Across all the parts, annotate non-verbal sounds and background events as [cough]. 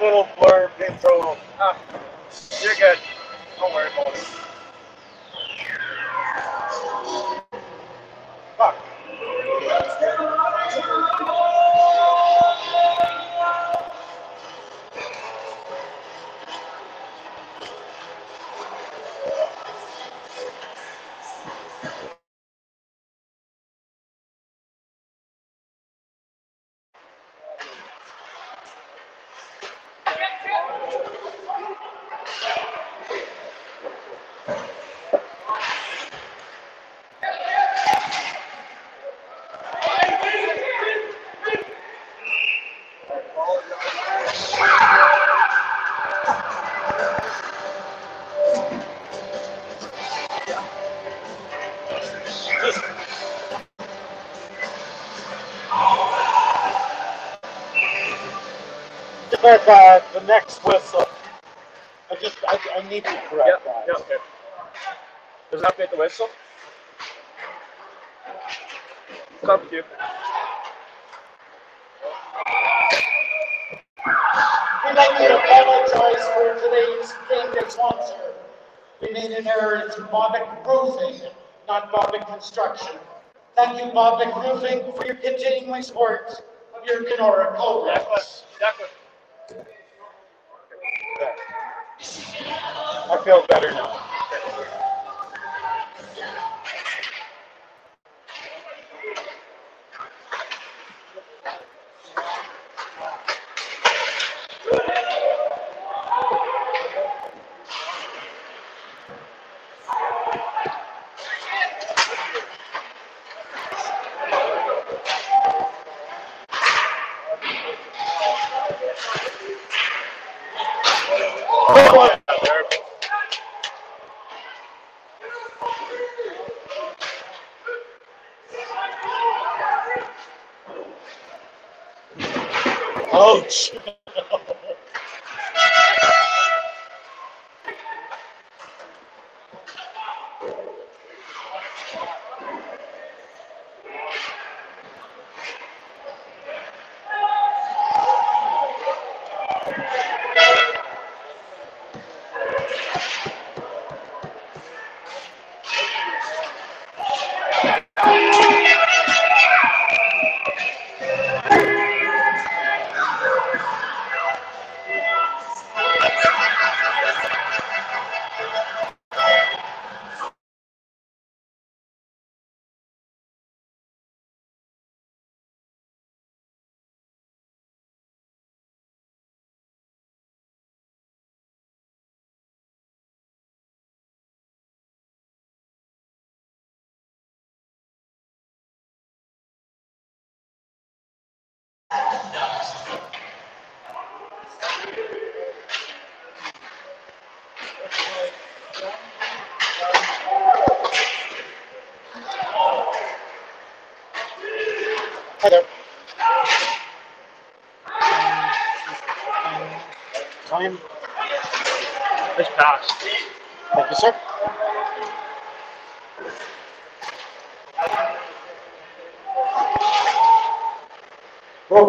little blurb intro. Ah, you're good. Don't worry about it. Fuck. Next whistle, uh, I just I, I need to correct Yep, that. yep, okay. Does that make the whistle? It's up to you. We'd like to apologize for today's game day sponsor. We made an error, it's Bobic Roofing, not Bobic Construction. Thank you, Bobic Roofing, for your continuing support of your Canora Cobras. Exactly. I feel better now.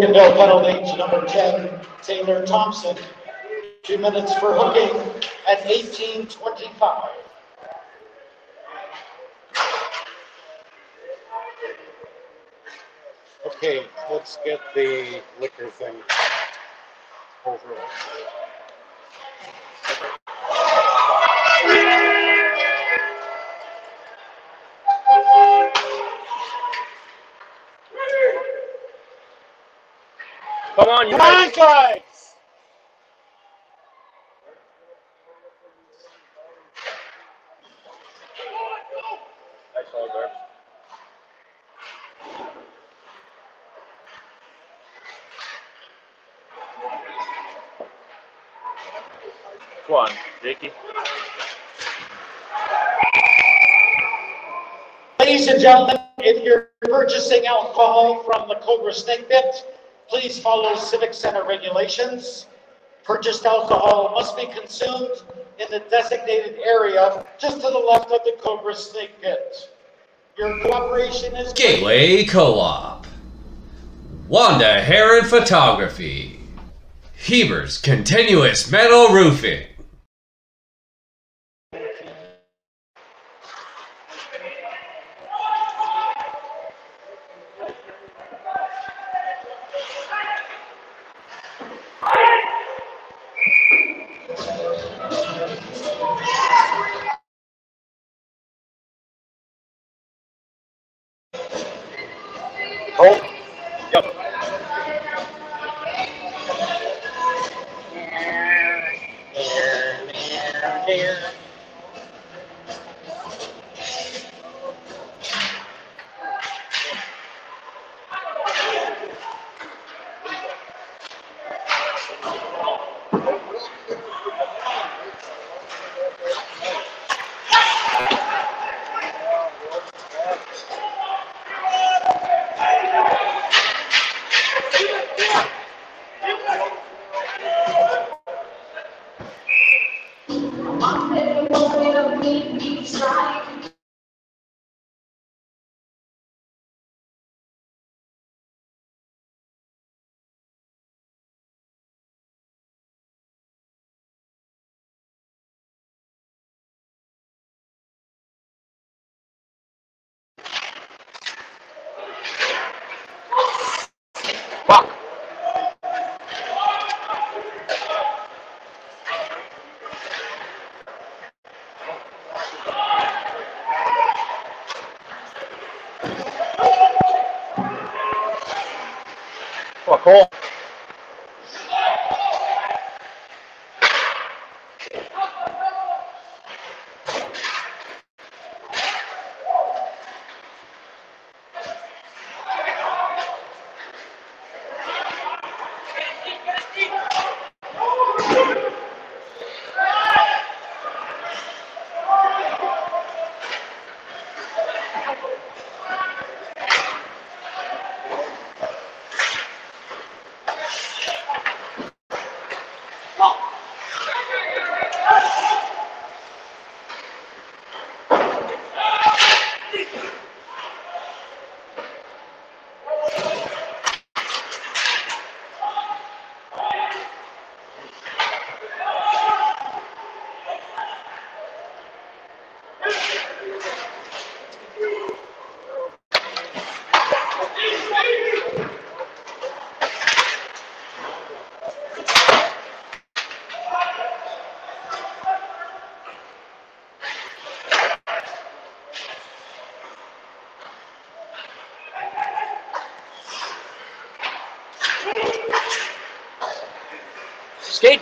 Broken penalty to number 10, Taylor Thompson. Two minutes for hooking at 18:25. Okay, let's get the liquor thing over. Come on, you Come on, guys. guys! Nice hold there. Come on, Jakey. Ladies and gentlemen, if you're purchasing alcohol from the Cobra Snake Pit, please follow Civic Center regulations. Purchased alcohol must be consumed in the designated area just to the left of the Cobra Snake Pit. Your cooperation is. Gateway Co-op. Wanda Heron Photography. Heber's Continuous Metal Roofing.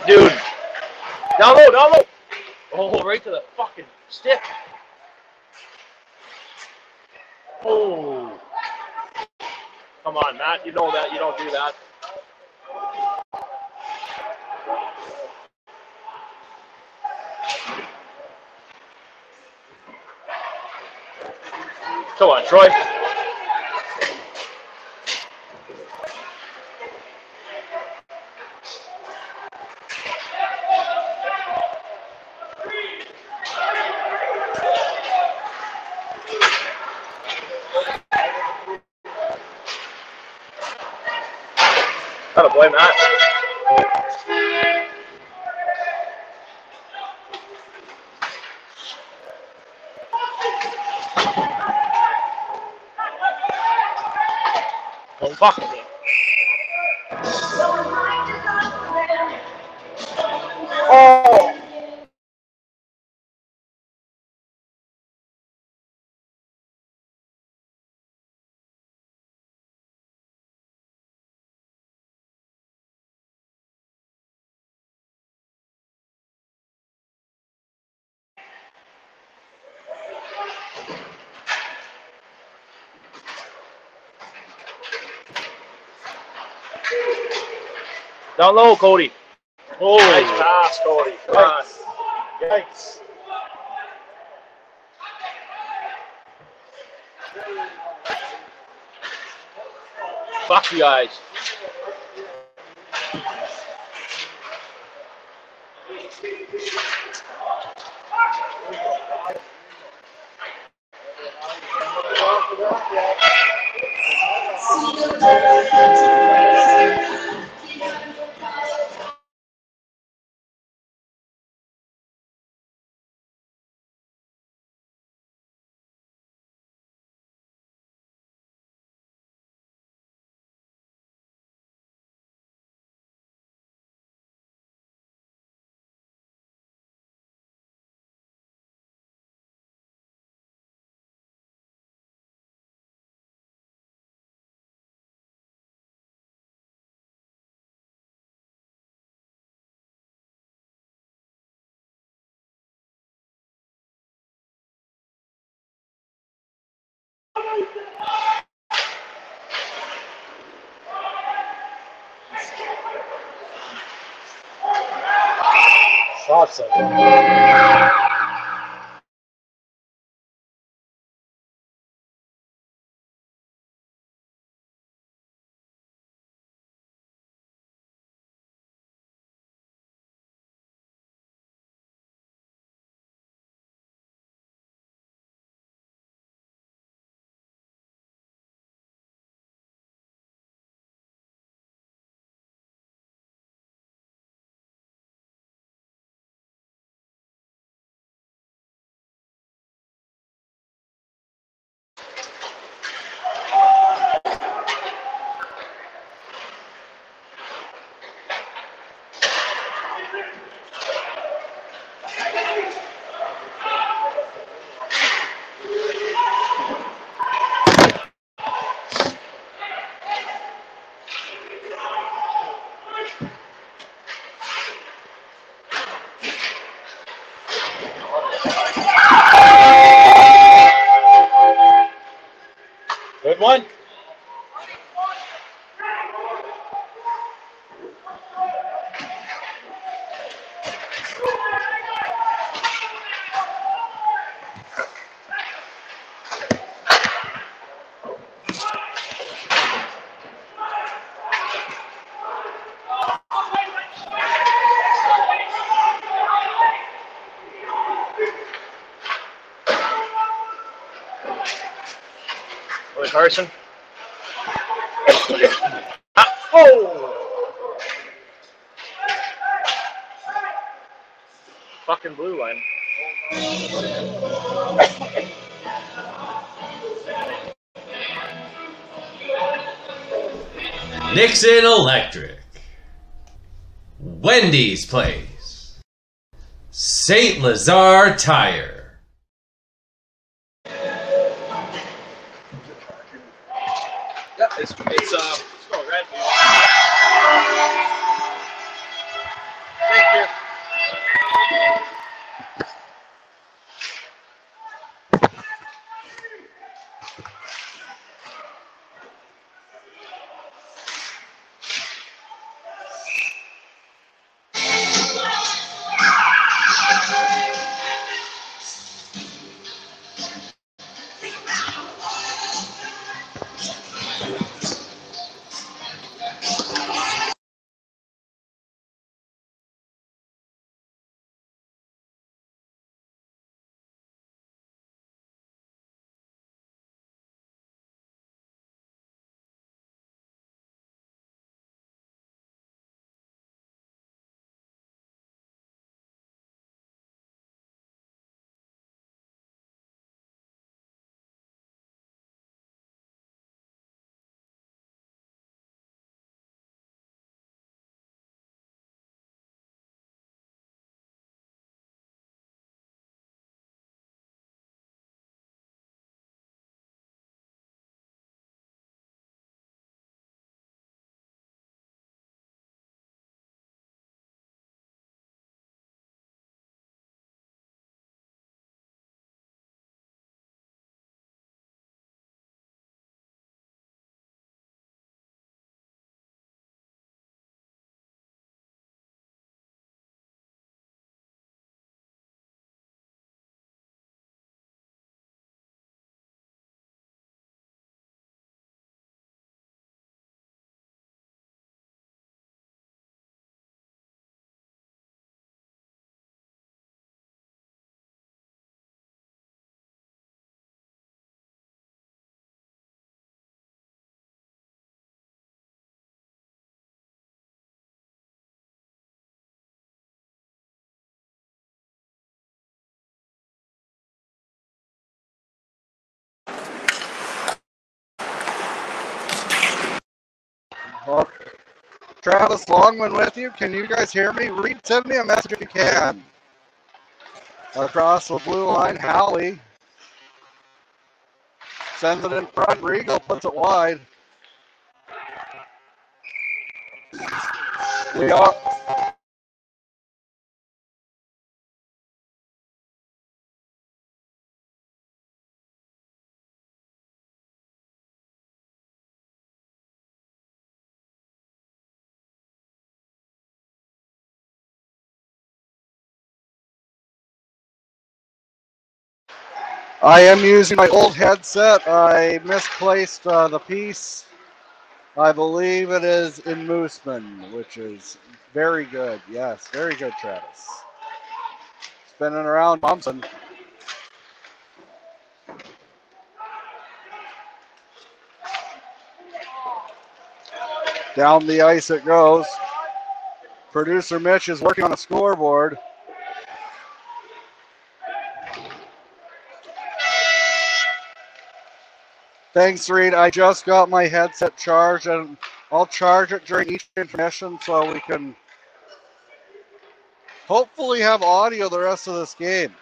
Dude. Down low, down low. Oh, right to the fucking stick. Oh. Come on, Matt. You know that. You don't do that. Come on, Troy. Gotta blame that. Don't fuck Down low, Cody. Oh, Nice pass, Cody. On. Yikes. Fuck you guys. Thought so. Good one. Willie Carson. Ah, oh! Fucking blue line. Nixon Electric. Wendy's Place. St. Lazare Tire. Well, Travis Longman with you. Can you guys hear me? Reed, send me a message if you can. Across the blue line, Hallie sends it in front. Regal puts it wide. We are I am using my old headset. I misplaced uh, the piece. I believe it is in Moosomin, which is very good. Yes, very good, Travis. Spinning around Thompson. Down the ice it goes. Producer Mitch is working on a scoreboard. Thanks, Reed. I just got my headset charged, and I'll charge it during each intermission so we can hopefully have audio the rest of this game.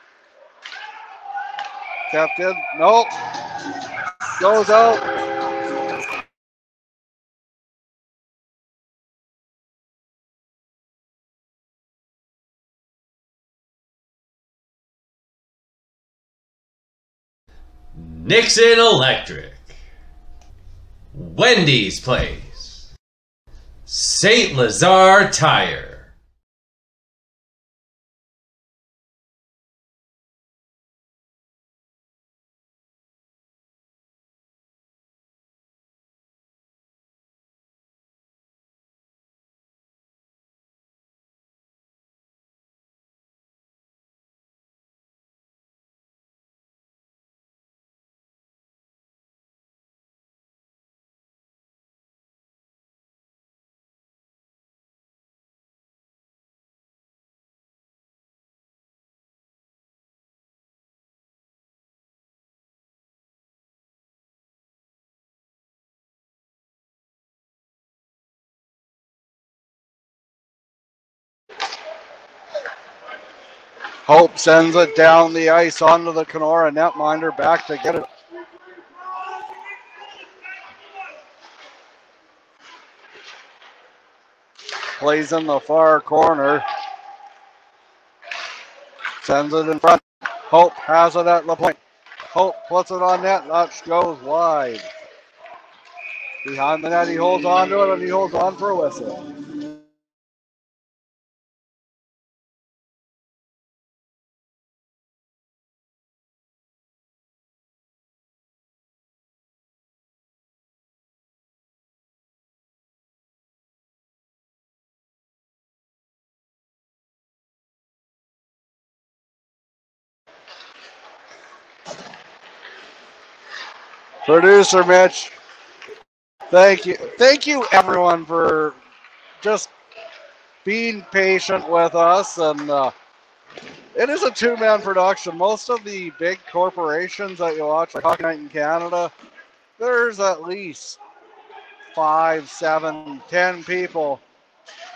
Captain, nope. Goes out. Nixon Electric. Wendy's Place. St. Lazare Tire. Hope sends it down the ice onto the Canora netminder back to get it. Plays in the far corner. Sends it in front. Hope has it at the point. Hope puts it on net. That goes wide. Behind the net, he holds on to it and he holds on for a whistle. Producer Mitch, thank you. Thank you everyone for just being patient with us. And uh, it is a two man production. Most of the big corporations that you watch, like Hockey Night in Canada, there's at least five, seven, ten people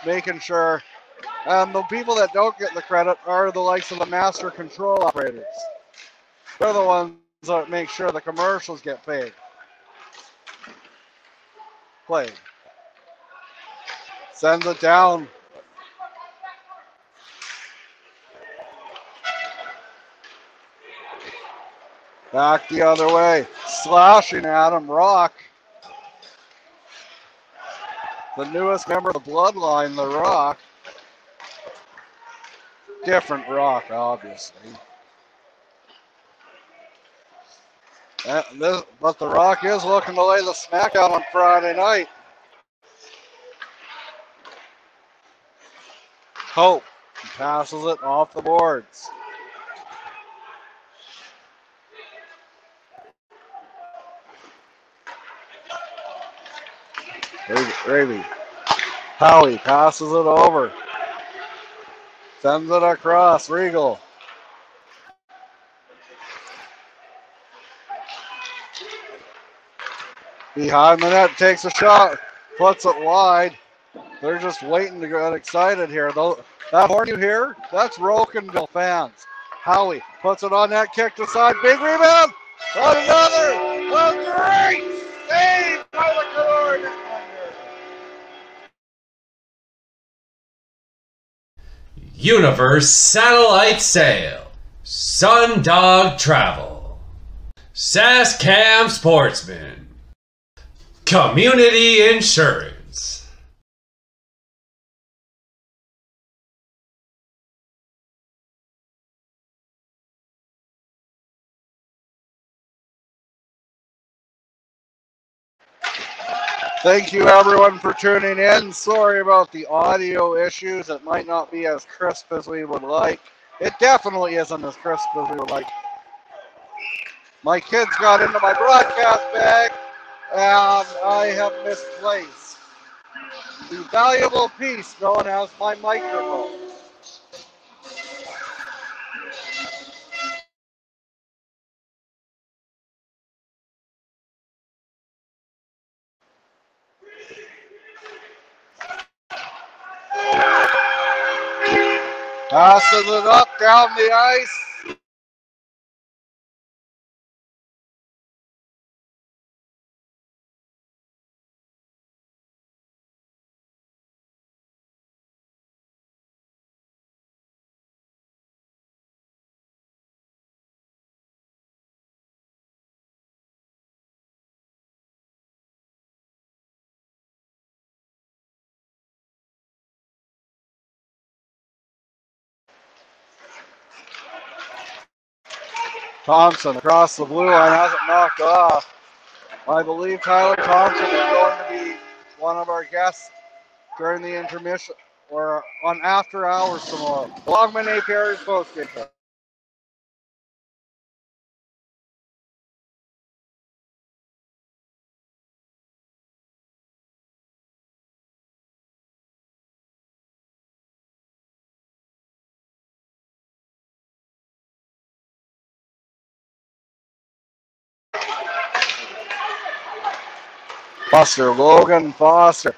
making sure. And the people that don't get the credit are the likes of the master control operators. They're the ones that make sure the commercials get paid. Played. Sends it down. Back the other way. Slashing at him. Rock. The newest member of the bloodline, The Rock. Different Rock, obviously. Uh, this, but The Rock is looking to lay the smackdown on Friday night. Hope passes it off the boards. Gravy. Howie passes it over. Sends it across. Regal. Behind the net, takes a shot, puts it wide. They're just waiting to get excited here. Though that horn you hear, that's Rocanville fans. Howie puts it on that kick to side. Big rebound. Another. A great save by the Canora. Universe Satellite Sail. Sundog Travel. Saskam Sportsman. Community Insurance. Thank you everyone for tuning in. Sorry about the audio issues. It might not be as crisp as we would like. It definitely isn't as crisp as we would like. My kids got into my broadcast bag and I have misplaced the valuable piece known as my microphone. Passing it up down the ice. Thompson across the blue line has it knocked off. I believe Tyler Thompson is going to be one of our guests during the intermission or on after hours tomorrow. Longman A. Perry's postgame. show. Foster, Logan Foster.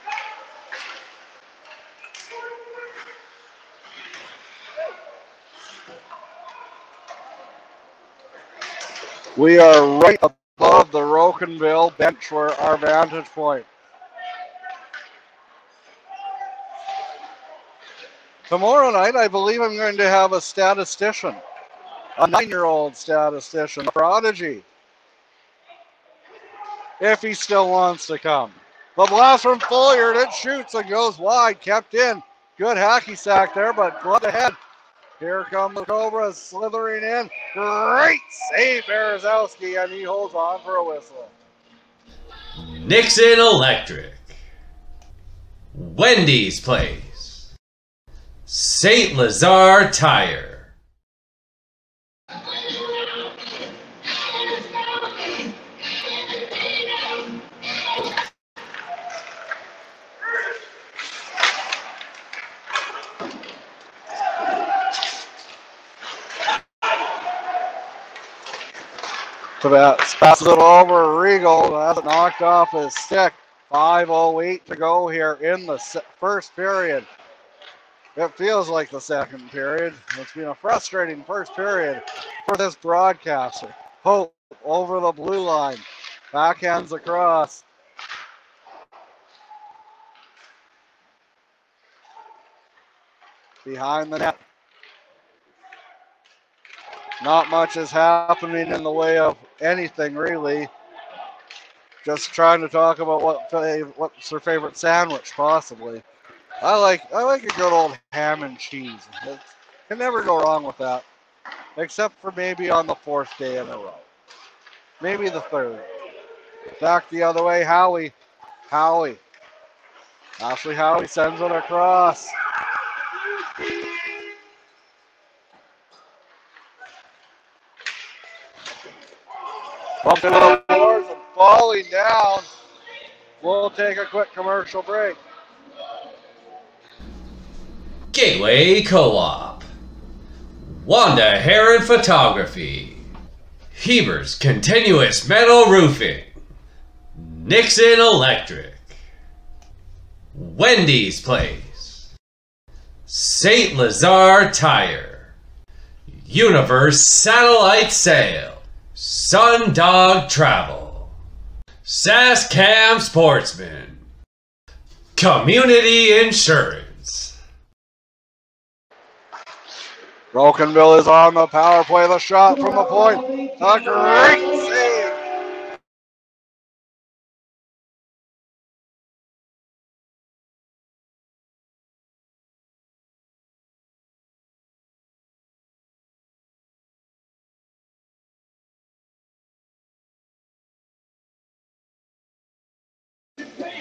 We are right above the Rocanville bench for our vantage point. Tomorrow night, I believe I'm going to have a statistician, a nine-year-old statistician, a prodigy if he still wants to come. The blast from Folliard, it shoots and goes wide, kept in. Good hacky sack there, but glove ahead. Here come the Cobras slithering in. Great save, Berezowski, and he holds on for a whistle. Nixon Electric. Wendy's Place. St. Lazare Tire. Tabats passes it over. Regal has it knocked off his stick. 5.08 to go here in the first period. It feels like the second period. It's been a frustrating first period for this broadcaster. Hope over the blue line. Backhands across. Behind the net. Not much is happening in the way of anything really. Just trying to talk about what what's her favorite sandwich possibly. I like I like a good old ham and cheese. It can never go wrong with that, except for maybe on the fourth day in a row, maybe the third. Back the other way, Howie, Howie. Ashley Howie sends it across. Bumping into the boards and falling down. We'll take a quick commercial break. Gateway Co-op. Wanda Heron Photography. Heber's Continuous Metal Roofing. Nixon Electric. Wendy's Place. St. Lazare Tire. Universe Satellite Sail. Sundog Travel. Saskam Sportsman. Community Insurance. Rocanville is on the power play. The shot from the point. Great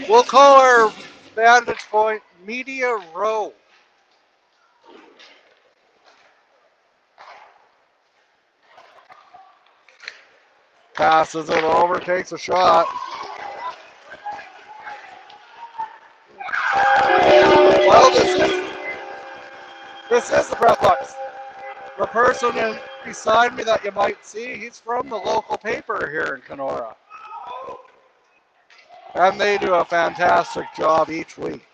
We'll call our vantage point media row. Passes it over, takes a shot. Well, this is, this is the press box. The person beside me that you might see, he's from the local paper here in Canora. And they do a fantastic job each week.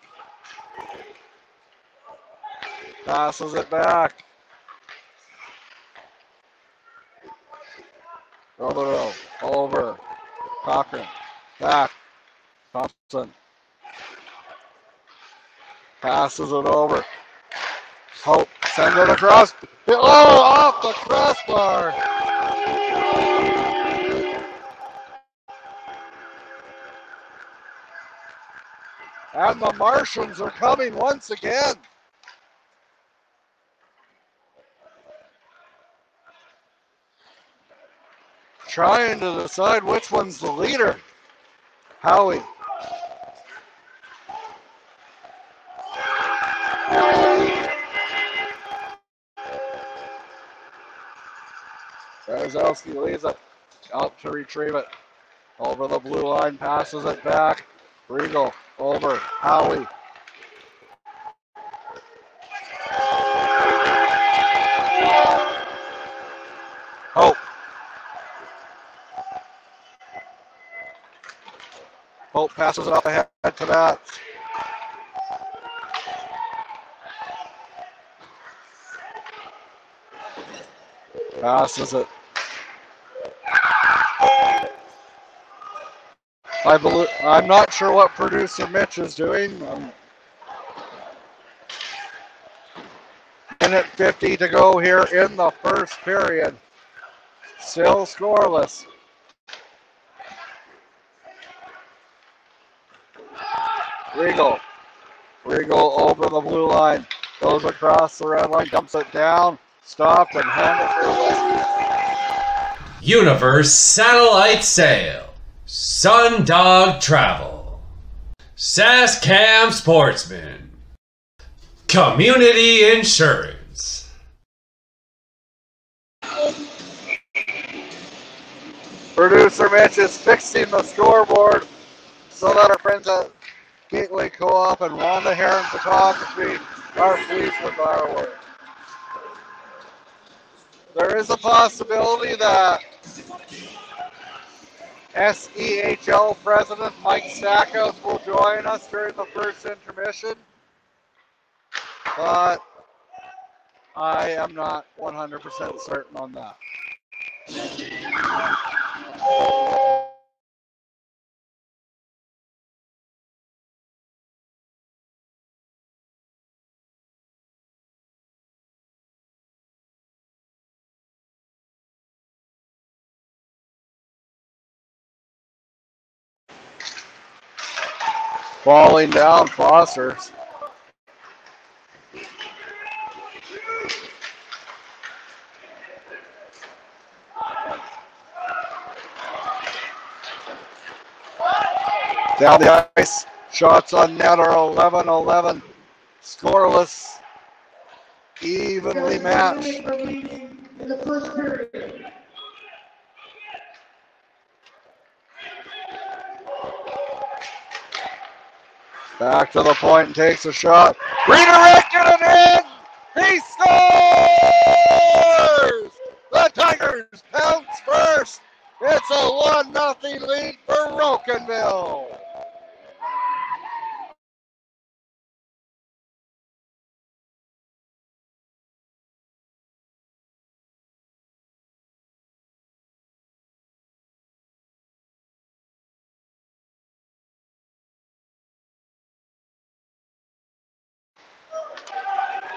Passes it back. Roberto, over. Cochran, back. Thompson. Passes it over. Hope, send it across. Oh, off the crossbar. And the Martians are coming once again. Trying to decide which one's the leader. Howie. Jarzowski leads it out to retrieve it. Over the blue line, passes it back. Regal over. Howie. Hope. Hope passes it up ahead to that. Passes it. I believe I'm not sure what producer Mitch is doing. Um, minute 50 to go here in the first period. Still scoreless. Regal. Regal over the blue line. Goes across the red line, dumps it down, stopped, and handed it Universe Satellite Sail. Sundog Travel. Saskam Sportsman. Community Insurance. Producer Mitch is fixing the scoreboard so that our friends at Gateway Co-op and Wanda Heron Photography are pleased with our work. There is a possibility that SEHL President Mike Stackhouse will join us during the first intermission, but I am not 100% certain on that. Falling down, Foster's. Down the ice. Shots on net are 11 11. Scoreless. Evenly matched. In the first period. Back to the point and takes a shot. Redirected and in! He scores! The Tigers pounce first. It's a 1 0 lead for Rocanville.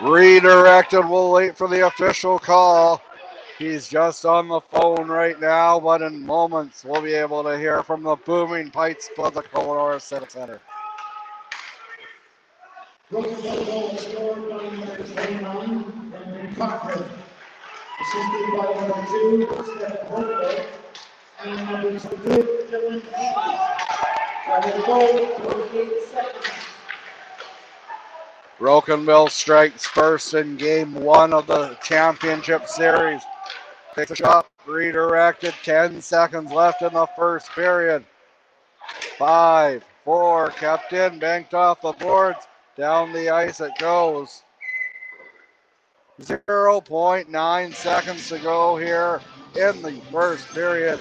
Redirected. We'll wait for the official call. He's just on the phone right now, but in moments we'll be able to hear from the booming pipes of the Civic Center. By number two, and Eby. Rocanville strikes first in game one of the championship series. Takes a shot, redirected, 10 seconds left in the first period. Five, four, kept in, banked off the boards. Down the ice it goes. 0.9 seconds to go here in the first period.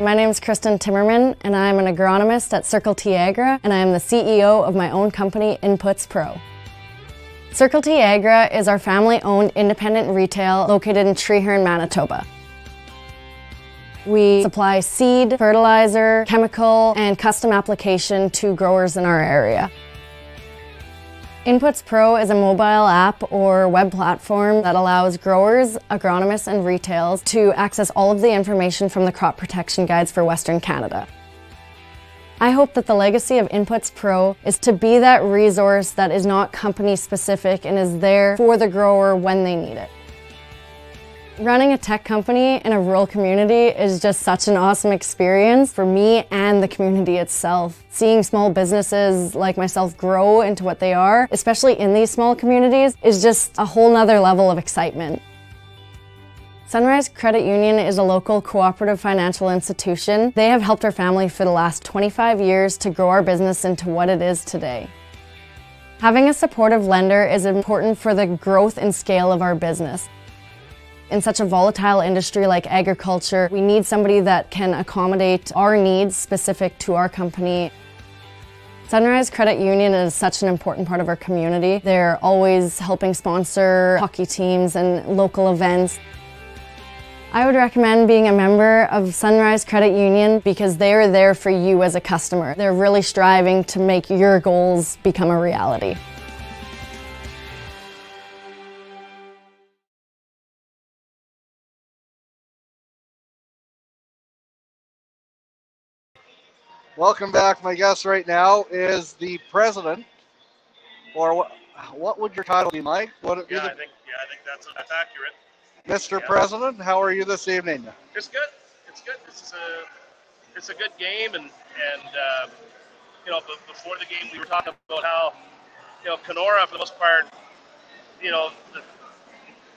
My name is Kristen Timmerman, and I'm an agronomist at Circle Tiagra and I am the CEO of my own company, Inputs Pro. Circle Tiagra is our family owned independent retail located in Treherne, Manitoba. We supply seed, fertilizer, chemical, and custom application to growers in our area. Inputs Pro is a mobile app or web platform that allows growers, agronomists, and retails to access all of the information from the crop protection guides for Western Canada. I hope that the legacy of Inputs Pro is to be that resource that is not company specific and is there for the grower when they need it. Running a tech company in a rural community is just such an awesome experience for me and the community itself. Seeing small businesses like myself grow into what they are, especially in these small communities, is just a whole nother level of excitement. Sunrise Credit Union is a local cooperative financial institution. They have helped our family for the last 25 years to grow our business into what it is today. Having a supportive lender is important for the growth and scale of our business. In such a volatile industry like agriculture, we need somebody that can accommodate our needs specific to our company. Sunrise Credit Union is such an important part of our community. They're always helping sponsor hockey teams and local events. I would recommend being a member of Sunrise Credit Union because they are there for you as a customer. They're really striving to make your goals become a reality. Welcome back. My guest right now is the president, or what? What would your title be, Mike? Would it be Yeah, I think yeah, I think that's that's accurate. Mr. yeah. President? How are you this evening? It's good. It's good. Is a it's a good game, and and uh, you know, before the game, we were talking about how you know Canora, for the most part, you know, the,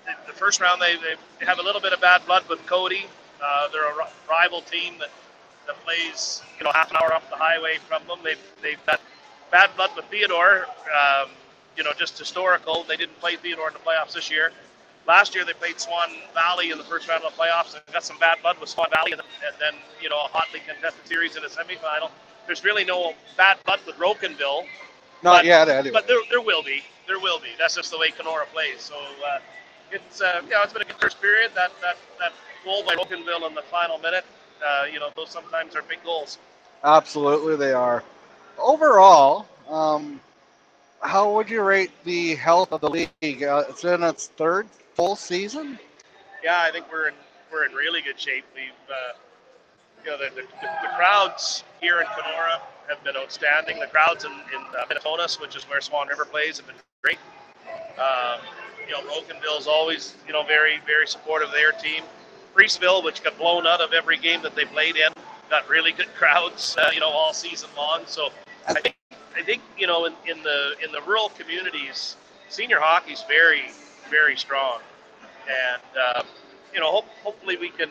the, the first round they, they have a little bit of bad blood with Cody. Uh, they're a rival team that that plays you know half an hour up the highway from them. They've they've got bad blood with Theodore. Um, you know, just historical. They didn't play Theodore in the playoffs this year. Last year they played Swan Valley in the first round of the playoffs and got some bad blood with Swan Valley, and, and then you know a hotly contested series in the semifinal. There's really no bad blood with Rocanville, Not But- yet, anyway. but there, there will be. There will be. That's just the way Canora plays. So uh, it's uh, you know it's been a good first period. That that that goal by Rocanville in the final minute. Uh, you know those sometimes are big goals. Absolutely, they are. Overall, um, how would you rate the health of the league? Uh, it's in its third full season. Yeah, I think we're in we're in really good shape. We've uh, you know the, the, the crowds here in Canora have been outstanding. The crowds in, in uh, which is where Swan River plays, have been great. Um, you know, Rocanville's always you know very very supportive of their team. Preeceville, which got blown out of every game that they played in, got really good [laughs] crowds, uh, you know, all season long. So I think I think you know in, in the in the rural communities, senior hockey is very very strong, and um, you know hope, hopefully we can.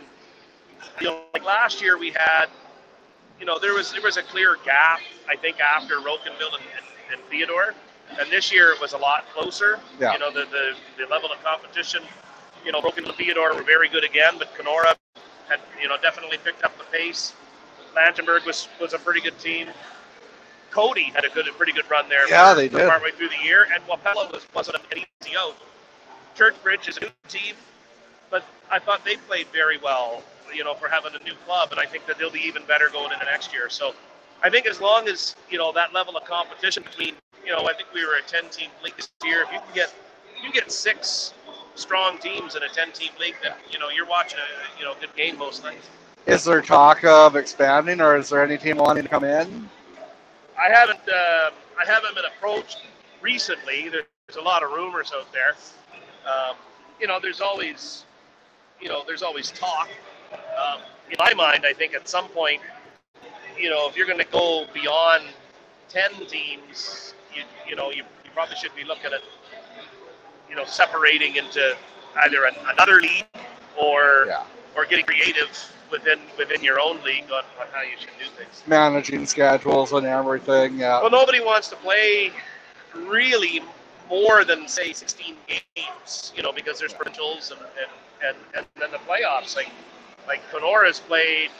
You know, like last year we had you know, there was there was a clear gap, I think, after Rocanville and, and, and Theodore. And this year it was a lot closer. Yeah. You know, the, the, the level of competition, you know, Broken and Theodore were very good again, but Canora had, you know, definitely picked up the pace. Langenburg was, was a pretty good team. Cody had a good, a pretty good run there. Yeah, they did. Partway through the year, and Wapella was wasn't an easy out. Churchbridge is a new team, but I thought they played very well. You know, for having a new club, and I think that they'll be even better going into next year. So, I think as long as you know that level of competition between, you know, I think we were a 10-team league this year. If you can get, you get six strong teams in a 10-team league, then you know you're watching a you know good game most nights. Is there talk of expanding, or is there any team wanting to come in? I haven't uh, I haven't been approached recently. There's a lot of rumors out there. Um, you know, there's always you know there's always talk. Um, in my mind, I think at some point, you know, if you're going to go beyond ten teams, you you know you, you probably should be looking at you know separating into either an, another league or Yeah. or getting creative within within your own league on, on how you should do things. Managing schedules and everything. Yeah. Well, nobody wants to play really more than say 16 games, you know, because there's provincials and and, and, and then the playoffs. Like like Canora's played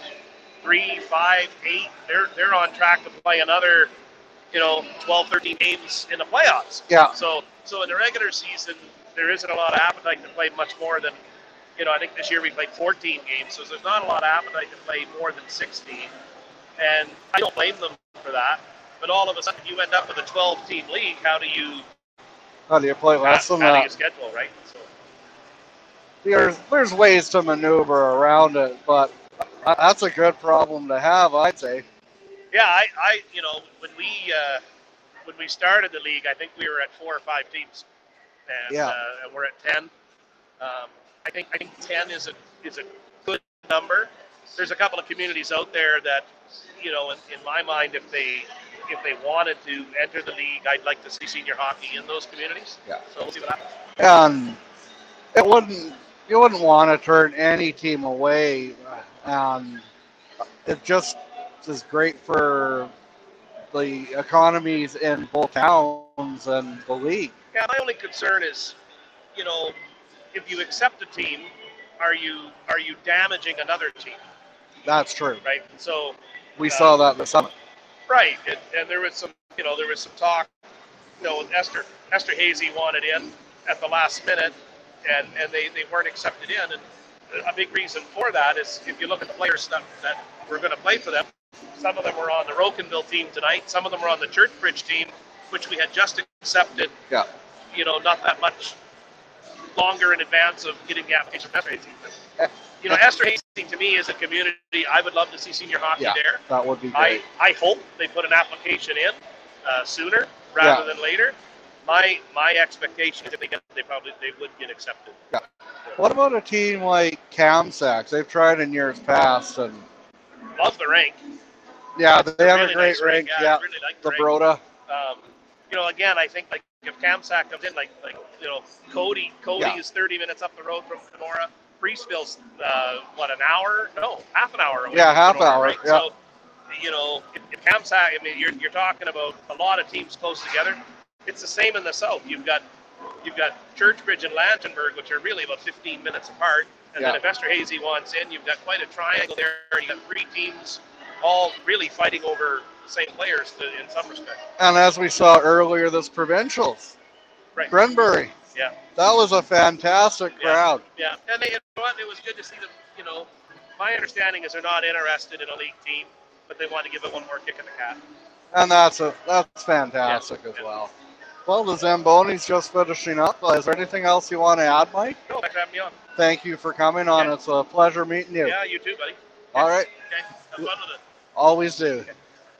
three, five, eight. They're they're on track to play another, you know, 12, 13 games in the playoffs. Yeah. So so in the regular season, there isn't a lot of appetite to play much more than, you know, I think this year we played 14 games, so there's not a lot of appetite to play more than 16. And I don't blame them for that. But all of a sudden, you end up with a 12-team league. How do you How do you play less how, than how do you schedule, right? So, There's there's ways to maneuver around it, but that's a good problem to have, I'd say. yeah, I, I, you know, when we uh, when we started the league, I think we were at four or five teams, and, Yeah. uh, and we're at 10. Um, I think I think 10 is a is a good number. There's a couple of communities out there that, you know, in, in my mind, if they if they wanted to enter the league, I'd like to see senior hockey in those communities. Yeah. So we'll see what happens. And it wouldn't you wouldn't want to turn any team away, and it just is great for the economies in both towns and the league. Yeah, my only concern is, you know, if you accept a team, are you are you damaging another team, That's true. right? So, We uh, saw that in the summit. right, and, and there was some, you know, there was some talk. You know, Esther Esterhazy wanted in at the last minute, and and they they weren't accepted in, and a big reason for that is if you look at the players that that were going to play for them, some of them were on the Rocanville team tonight, some of them were on the Churchbridge team, which we had just accepted Yeah. you know, not that much longer in advance of getting the application for Esther. You know, Esterhazy to me is a community. I would love to see senior hockey Yeah. there. That would be I, great. I I hope they put an application in uh, sooner rather Yeah. than later. My my expectation is if they get, they probably they would get accepted. Yeah. What about a team like Kamsacks? They've tried in years past, and Love the rank. Yeah, they have Really a great nice rank. Yeah, Yeah, really like the. Broda. um, you know, again, I think like if Kamsack comes in, like like you know, Cody, Cody Yeah. is 30 minutes up the road from Canora. Preeceville's uh, what an hour? No, half an hour. Away Yeah, half Canora, hour, Right? yeah. So, you know, if, if Kamsack, I mean, you're you're talking about a lot of teams close together. It's the same in the south. You've got you've got Churchbridge and Langenburg, which are really about 15 minutes apart. And then if Esterhazy wants in, you've got quite a triangle there. You've got three teams all really fighting over the same players to, in some respect. And as we saw earlier, this provincials, Right. Grenbury. Yeah. That was a fantastic Yeah. crowd. Yeah, and they, you know what? It was good to see them. You know, my understanding is they're not interested in a league team, but they want to give it one more kick in the cat. And that's a that's fantastic Yeah. as well. Well, the Zamboni's just finishing up. Uh, is there anything else you want to add, Mike? No, thanks for having me on. Thank you for coming on. Yeah. It's a pleasure meeting you. Yeah, you too, buddy. All right. Okay, have fun with it. Always do.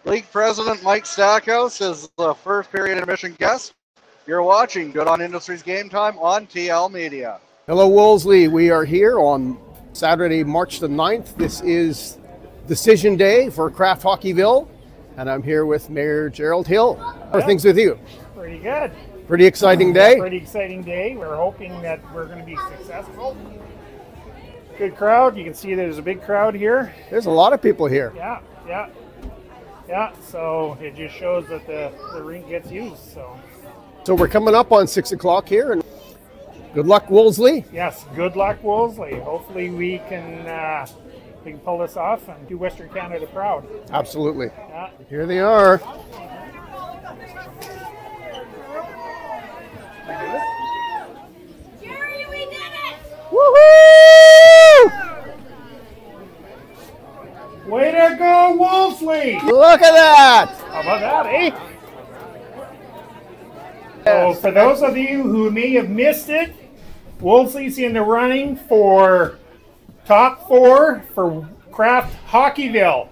League President Mike Stackhouse is the first period intermission guest. You're watching Goodon Industries Game Time on TL Media. Hello, Wolseley. We are here on Saturday, March the 9th. This is decision day for Kraft Hockeyville, and I'm here with Mayor Gerald Hill. How are things with you? Pretty good. Pretty exciting day. Pretty exciting day. We're hoping that we're going to be successful. Good crowd. You can see there's a big crowd here. There's a lot of people here. Yeah, yeah. Yeah, so it just shows that the, the rink gets used. So, So we're coming up on six o'clock here, and good luck, Wolseley. yes, good luck, Wolseley. Hopefully, we can uh, we can pull this off and do Western Canada proud. Absolutely. Yeah. Here they are. Jerry, we did it! Woohoo! Way to go, Wolseley! Look at that! How about that, eh? So, for those of you who may have missed it, Wolseley's in the running for top four for Kraft Hockeyville.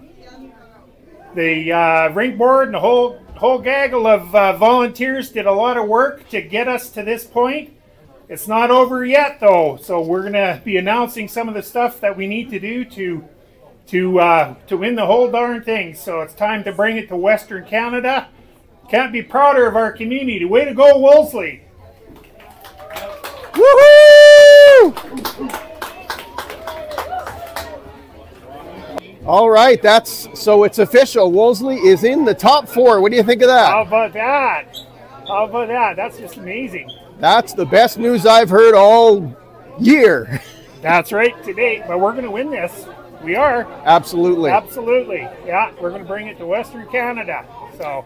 The uh, rink board and the whole whole gaggle of uh, volunteers did a lot of work to get us to this point. It's not over yet, though, so we're gonna be announcing some of the stuff that we need to do to to uh, to win the whole darn thing. So it's time to bring it to Western Canada. Can't be prouder of our community. Way to go, Wolseley! Woohoo! All right, that's so it's official. Wolseley is in the top four. What do you think of that? How about that? How about that? That's just amazing. That's the best news I've heard all year. [laughs] That's right, today. But we're going to win this. We are. Absolutely. Absolutely. Yeah, we're going to bring it to Western Canada. So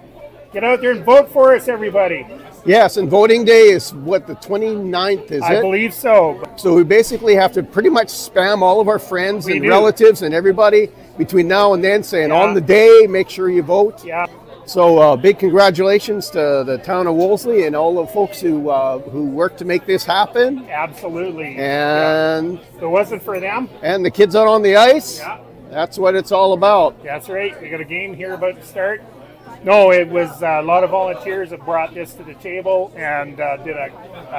get out there and vote for us, everybody. Yes, and voting day is what the 29th is I it? believe so. So we basically have to pretty much spam all of our friends We and do. relatives and everybody between now and then saying Yeah. on the day, make sure you vote. Yeah. So uh, big congratulations to the town of Wolseley and all the folks who uh, who worked to make this happen, Absolutely. Yeah. and If it wasn't for them, and the kids out on the ice. yeah, That's what it's all about. that's right. We got a game here about to start. No, it was uh, a lot of volunteers that brought this to the table and uh, did a,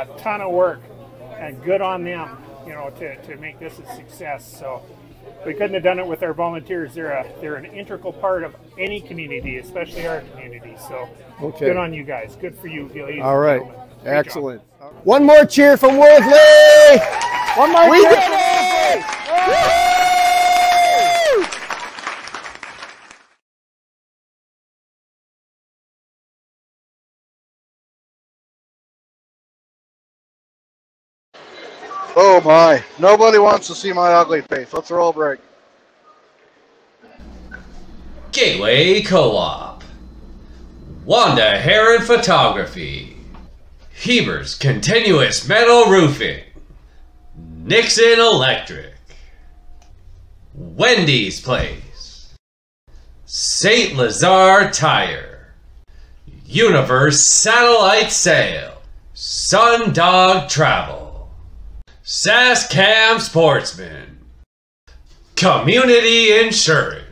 a ton of work, and good on them, you know, to, to make this a success. So we couldn't have done it with our volunteers. They're a, they're an integral part of any community, especially our community. So Okay. good on you guys. Good for you, ladies. All right, and gentlemen. Great job. excellent. One more cheer from Wolseley. One more We cheer did for it! Oh my. Nobody wants to see my ugly face. Let's roll break. Gateway Co-op. Wanda Heron Photography. Heber's Continuous Metal Roofing. Nixon Electric. Wendy's Place. St. Lazare Tire. Universe Satellite Sale. Sundog Travel. Saskam Sportsman. Community Insurance.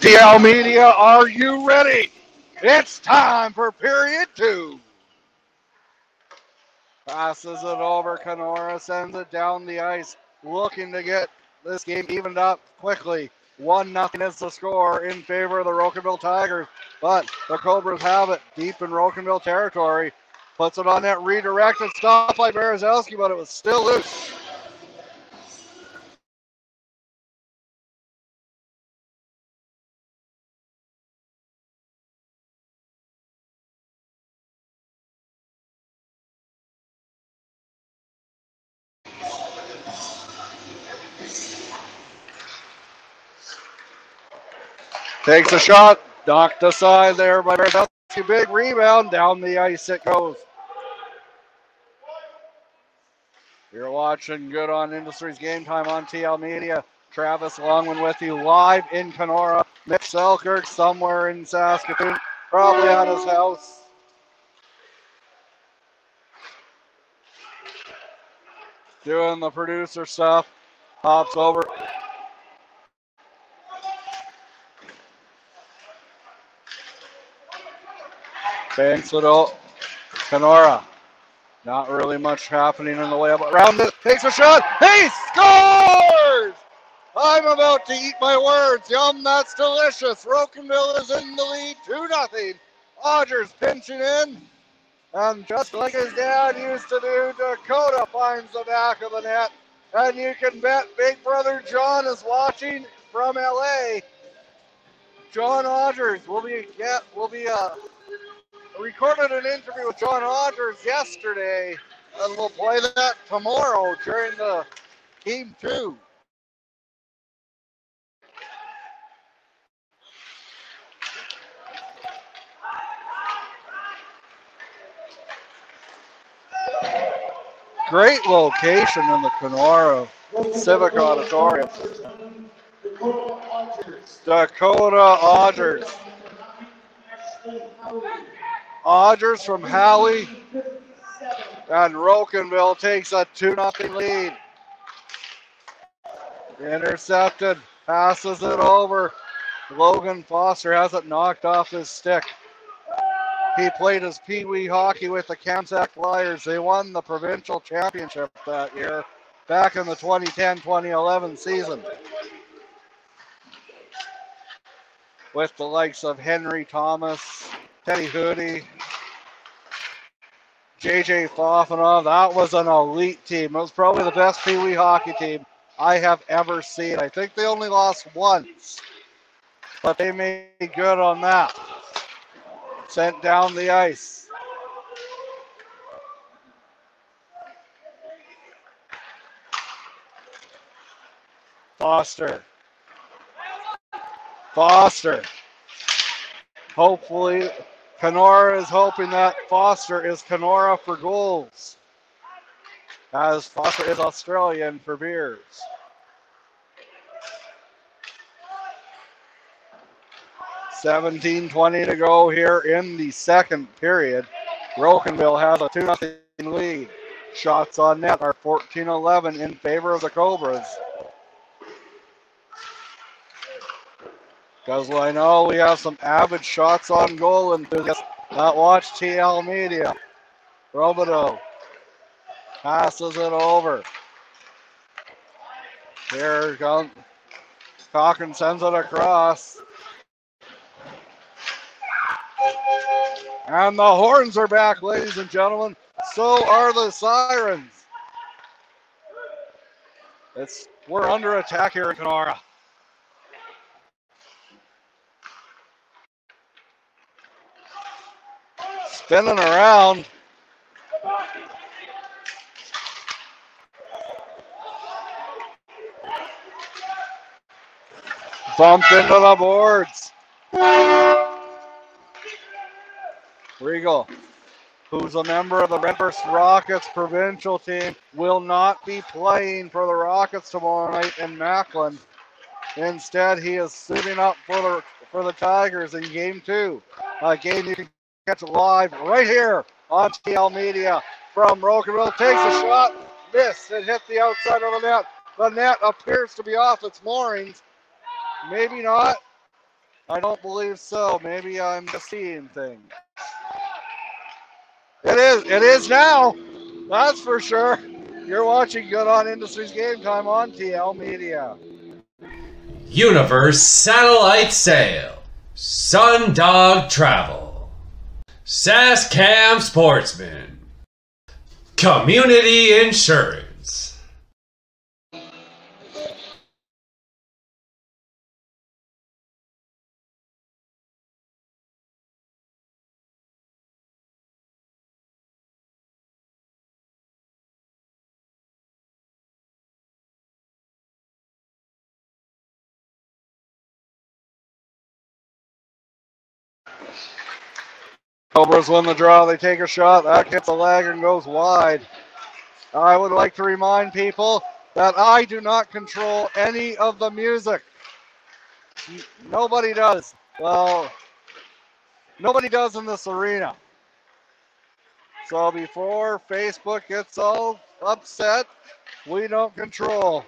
TL Media, are you ready? It's time for period two. Passes it over. Canora sends it down the ice, looking to get this game evened up quickly. One nothing is the score in favor of the Rocanville Tigers, but the Cobras have it deep in Rocanville territory. Puts it on that redirected stop by Berezowski, but it was still loose. Takes a shot, knocked aside there by Berezowski. Big rebound, down the ice it goes. You're watching Goodon Industries Game Time on TL Media. Travis Longman with you live in Canora. Mitch Selkirk somewhere in Saskatoon. Probably at his house. Doing the producer stuff. Hops over. Banks it out. Canora. Not really much happening in the way of around it. Takes a shot. He scores! I'm about to eat my words. Yum, that's delicious. Rocanville is in the lead, 2 nothing. Odgers pinching in. And just like his dad used to do, Dakota finds the back of the net. And you can bet Big Brother John is watching from LA. John Odgers will be get will be uh, recorded an interview with John Odgers yesterday, and we'll play that tomorrow during the game two. Great location in the Canora Civic Auditorium. Dakota Odgers. Odgers from Howie. And Rocanville takes a 2 0 lead. Intercepted. Passes it over. Logan Foster has it knocked off his stick. He played his Pee Wee hockey with the Kamsack Flyers. They won the provincial championship that year, back in the 2010 2011 season. With the likes of Henry Thomas, Teddy Hoodie, JJ Fofanov. That was an elite team. It was probably the best Pee Wee hockey team I have ever seen. I think they only lost once, but they made good on that sent down the ice. Foster. Foster. Hopefully, Canora is hoping that Foster is Canora for goals, as Foster is Australian for beers. 17-20 to go here in the second period. Rocanville has a 2-0 lead. Shots on net are 14-11 in favor of the Cobras. Because I know we have some avid shots on goal enthusiasts that watch TL Media. Robideau passes it over. Here comes Cochran sends it across. And the horns are back, ladies and gentlemen. So are the sirens. It's we're under attack here in Canora. Spinning around. Bumped into the boards. Regal, who's a member of the Redburst Rockets provincial team, will not be playing for the Rockets tomorrow night in Macklin. Instead, he is suiting up for the for the Tigers in Game Two, a game you can catch live right here on TL Media from Rocanville. Takes a shot, missed, and hit the outside of the net. The net appears to be off its moorings. Maybe not. I don't believe so. Maybe I'm just seeing things. It is. It is now. That's for sure. You're watching Goodon Industries Game Time on TL Media. Universe Satellite Sale. Sundog Travel. Saskam Sportsman. Community Insurance. Cobras win the draw. They take a shot. That hits a leg and goes wide. I would like to remind people that I do not control any of the music. Nobody does. Well, Nobody does in this arena. So before Facebook gets all upset, we don't control.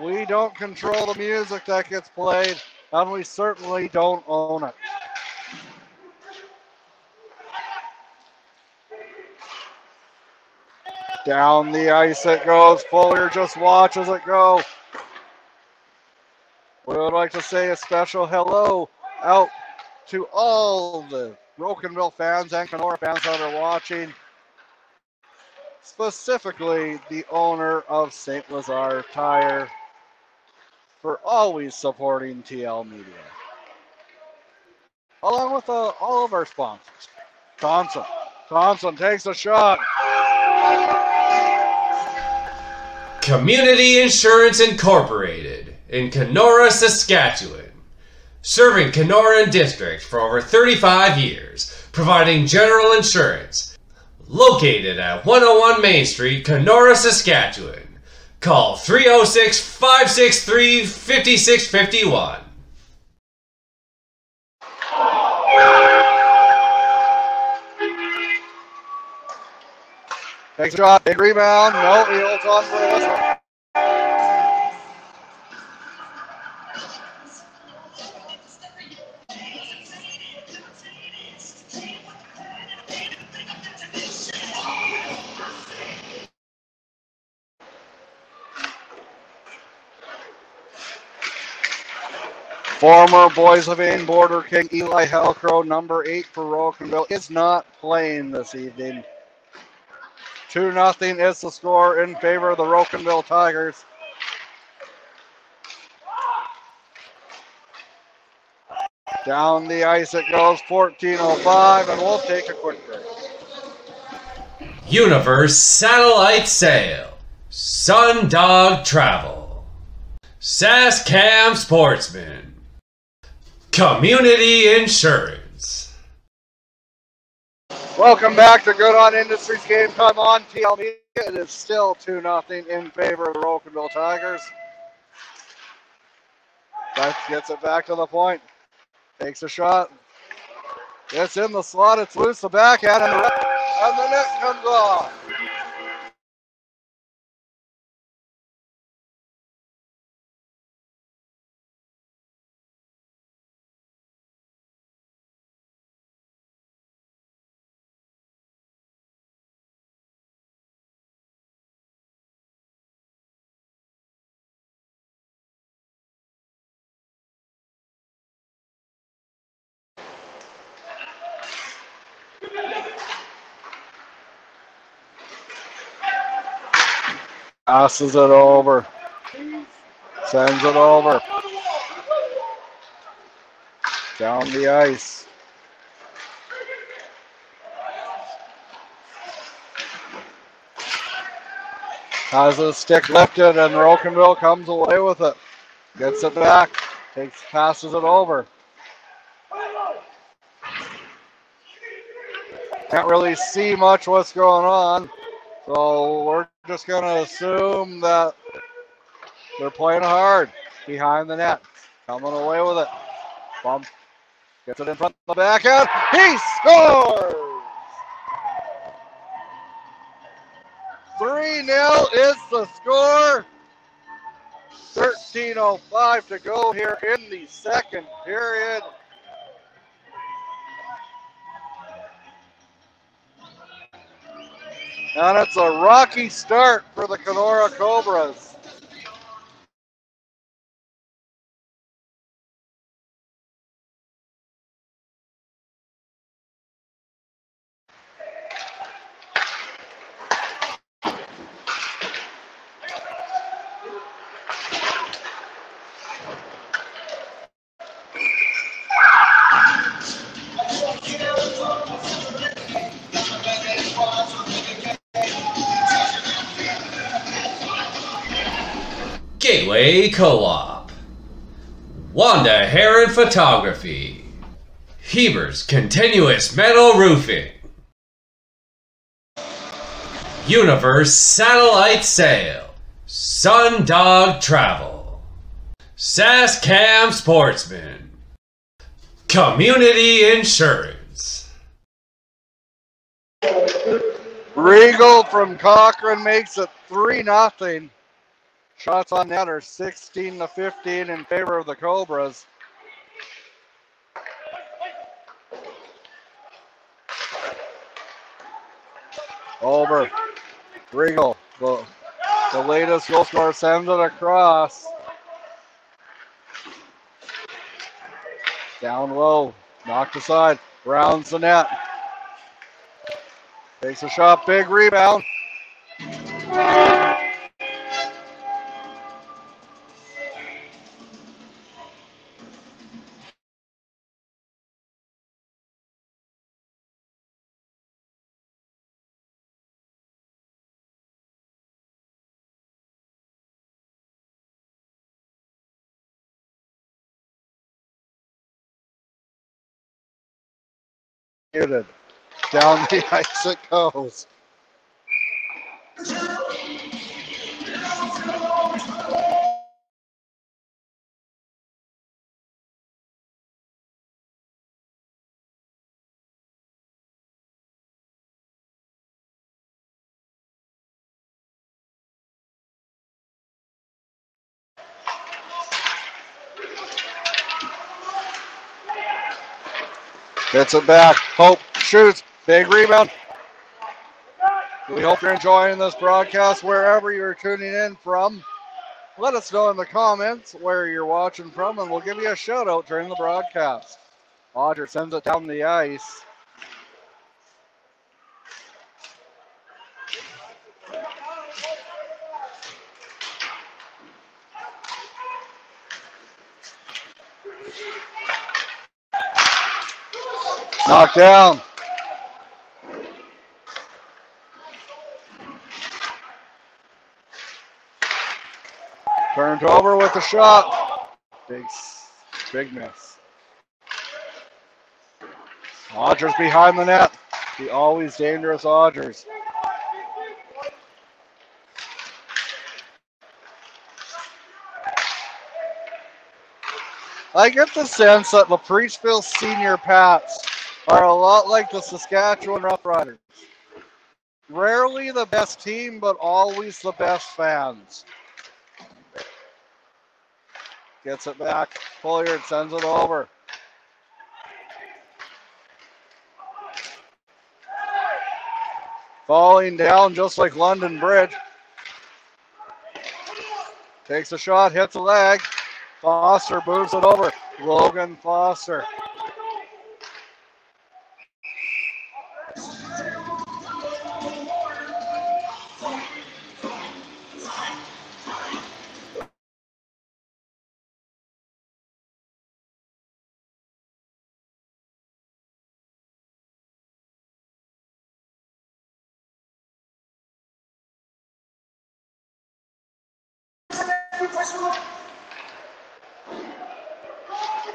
We don't control the music that gets played, and we certainly don't own it. Down the ice it goes. Fuller just watches it go. We would like to say a special hello out to all the Rocanville fans and Canora fans that are watching. Specifically, the owner of St. Lazare Tire for always supporting TL Media. Along with uh, all of our sponsors. Thompson. Thompson takes a shot. Community Insurance Incorporated in Canora, Saskatchewan. Serving Canora District for over 35 years, providing general insurance. Located at 101 Main Street, Canora, Saskatchewan. Call 306 563 5651. A shot. Big rebound. No, he holds on for this one. Former Boissevain Border King Eli Halcrow, number eight for Rocanville, is not playing this evening. 2 nothing is the score in favor of the Rocanville Tigers. Down the ice it goes, 14.05, and we'll take a quick break. Universe Satellite Sale. Sundog Travel. Saskam Sportsman. Community Insurance. Welcome back to Goodon Industries Game Time on TL Media. It is still 2 nothing in favor of the Rocanville Tigers. That gets it back to the point. Takes a shot. It's in the slot. It's loose. The backhand and the net comes off. Passes it over. Sends it over. Down the ice. Has the stick lifted and Rocanville comes away with it. Gets it back. Takes passes it over. Can't really see much what's going on. So we're just going to assume that they're playing hard behind the net. Coming away with it. Bump. Gets it in front of the backhand. He scores! 3 0 is the score. 13.05 to go here in the second period. And it's a rocky start for the Canora Cobras. Gateway Co-op. Wanda Heron Photography. Heber's Continuous Metal Roofing. Universe Satellite Sale. Sundog Travel. Saskam Sportsman. Community Insurance. Regal from Cochrane makes it 3 nothing. Shots on net are 16 to 15 in favor of the Cobras. Over. Regal, the, the latest goal scorer, sends it across. Down low, knocked aside, rounds the net. Takes a shot, big rebound. Muted. Down the [laughs] ice it goes. Gets it back. Hope shoots. Big rebound. We hope you're enjoying this broadcast wherever you're tuning in from. Let us know in the comments where you're watching from, and we'll give you a shout out during the broadcast. Roger sends it down the ice. Knocked down. Turned over with the shot. Big, big miss. Odgers behind the net. The always dangerous Odgers. I get the sense that the Senior Pats are a lot like the Saskatchewan Roughriders. Rarely the best team, but always the best fans. Gets it back. Hilliard sends it over. Falling down just like London Bridge. Takes a shot, hits a leg. Foster moves it over. Logan Foster.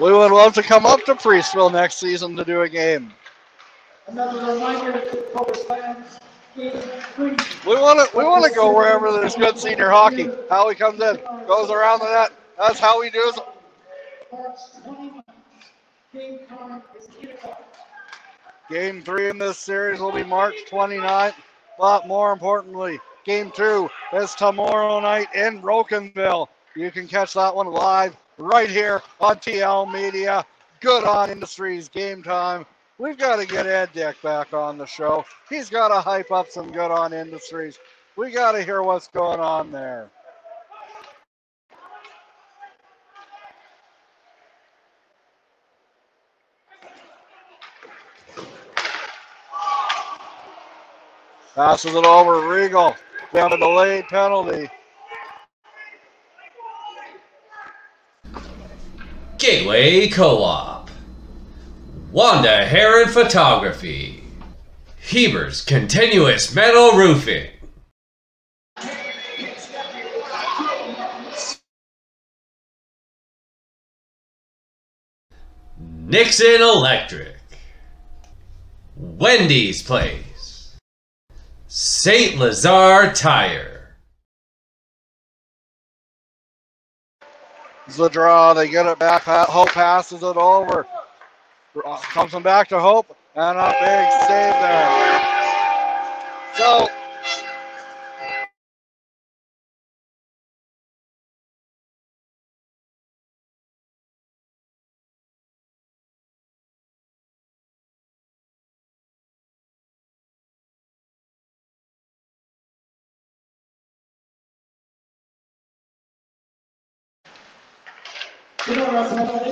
We would love to come up to Preeceville next season to do a game. We want to we want to go wherever there's good senior hockey. Howie comes in, goes around the net. That's how he does it. Game time is 8 o'clock. Game three in this series will be March 29th. But more importantly, game two is tomorrow night in Rocanville. You can catch that one live right here on TL Media. Goodon Industries game time. We've got to get Ed Dick back on the show. He's got to hype up some Goodon Industries. We got to hear what's going on there. Passes it over Regal. We have a delayed penalty. Gateway Co-op. Wanda and Photography. Heber's Continuous Metal Roofing. Nixon Electric. Wendy's Place. St. Lazare Tire. It's the draw. They get it back. Hope passes it over. Uh, comes Thompson back to Hope, and a big save there. So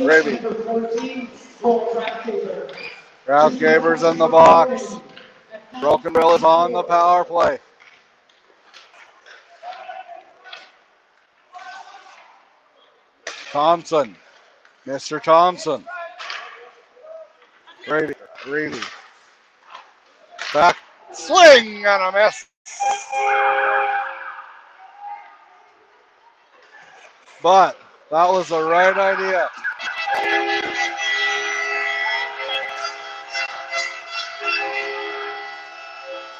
Gravy. Ralph Gabers in the box. Rocanville is on the power play. Thompson. Mr. Thompson. Grady. Grady. Back. Swing and a miss. But that was the right idea.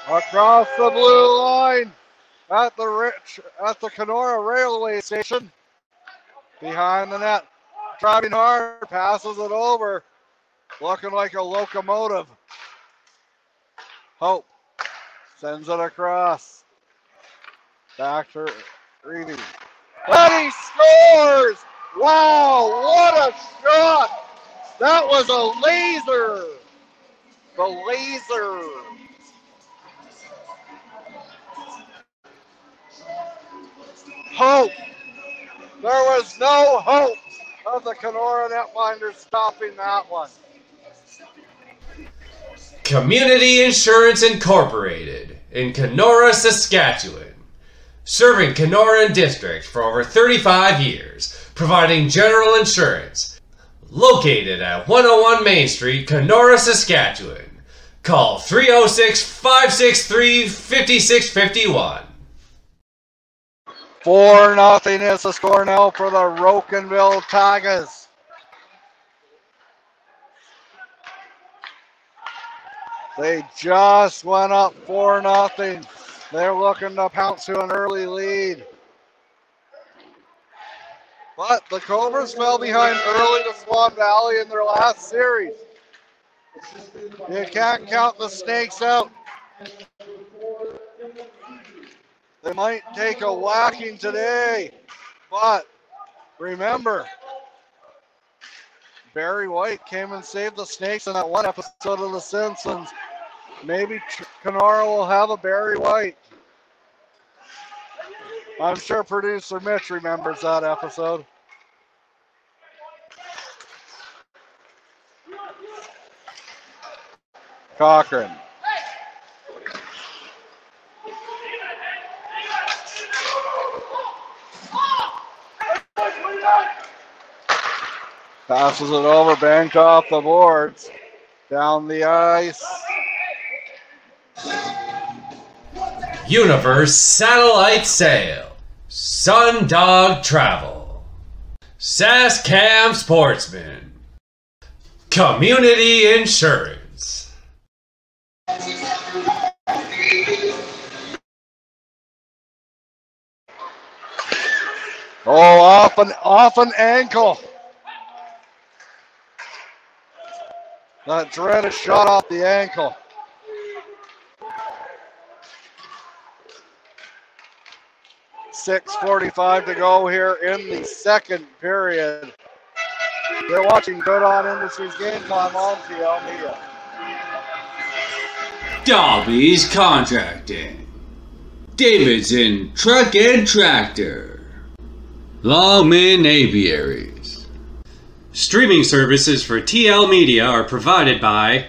Across the blue line at the rich at the Canora railway station. Behind the net. Driving hard, passes it over. Looking like a locomotive. Hope sends it across. Back to Reedy. And he scores! Wow, what a shot! That was a laser! The laser! Hope! There was no hope of the Canora netminders stopping that one. Community Insurance Incorporated in Canora, Saskatchewan. Serving Canora District for over 35 years, providing general insurance. Located at 101 Main Street, Canora, Saskatchewan. Call 306 563 5651. Four nothing is the score now for the Rocanville Tigers. They just went up four nothing. They're looking to pounce to an early lead. But the Cobras fell behind early to Swan Valley in their last series. You can't count the snakes out. They might take a whacking today, but remember, Barry White came and saved the Snakes in that one episode of The Simpsons. Maybe Canora will have a Barry White. I'm sure producer Mitch remembers that episode. Cochran. Passes it over, bank off the boards. Down the ice. Universe Satellite Sale. Sundog Travel. Saskam Sportsman. Community Insurance. Oh, off an off an ankle. That dreaded shot off the ankle. Six forty-five to go here in the second period. They're watching Goodon Industries game time on TL Media. Dobby's Contracting. Davidson Truck and Tractor. Longman Aviaries. Streaming services for TL Media are provided by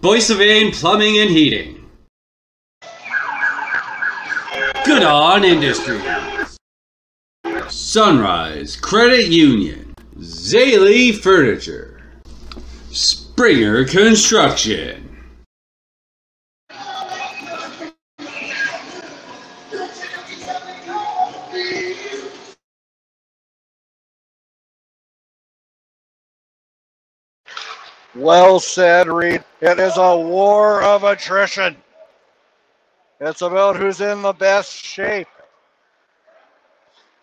Boissevain Plumbing and Heating. Goodon Industries. Sunrise Credit Union. Zaley Furniture. Springer Construction. Well said, Reed. It is a war of attrition. It's about who's in the best shape,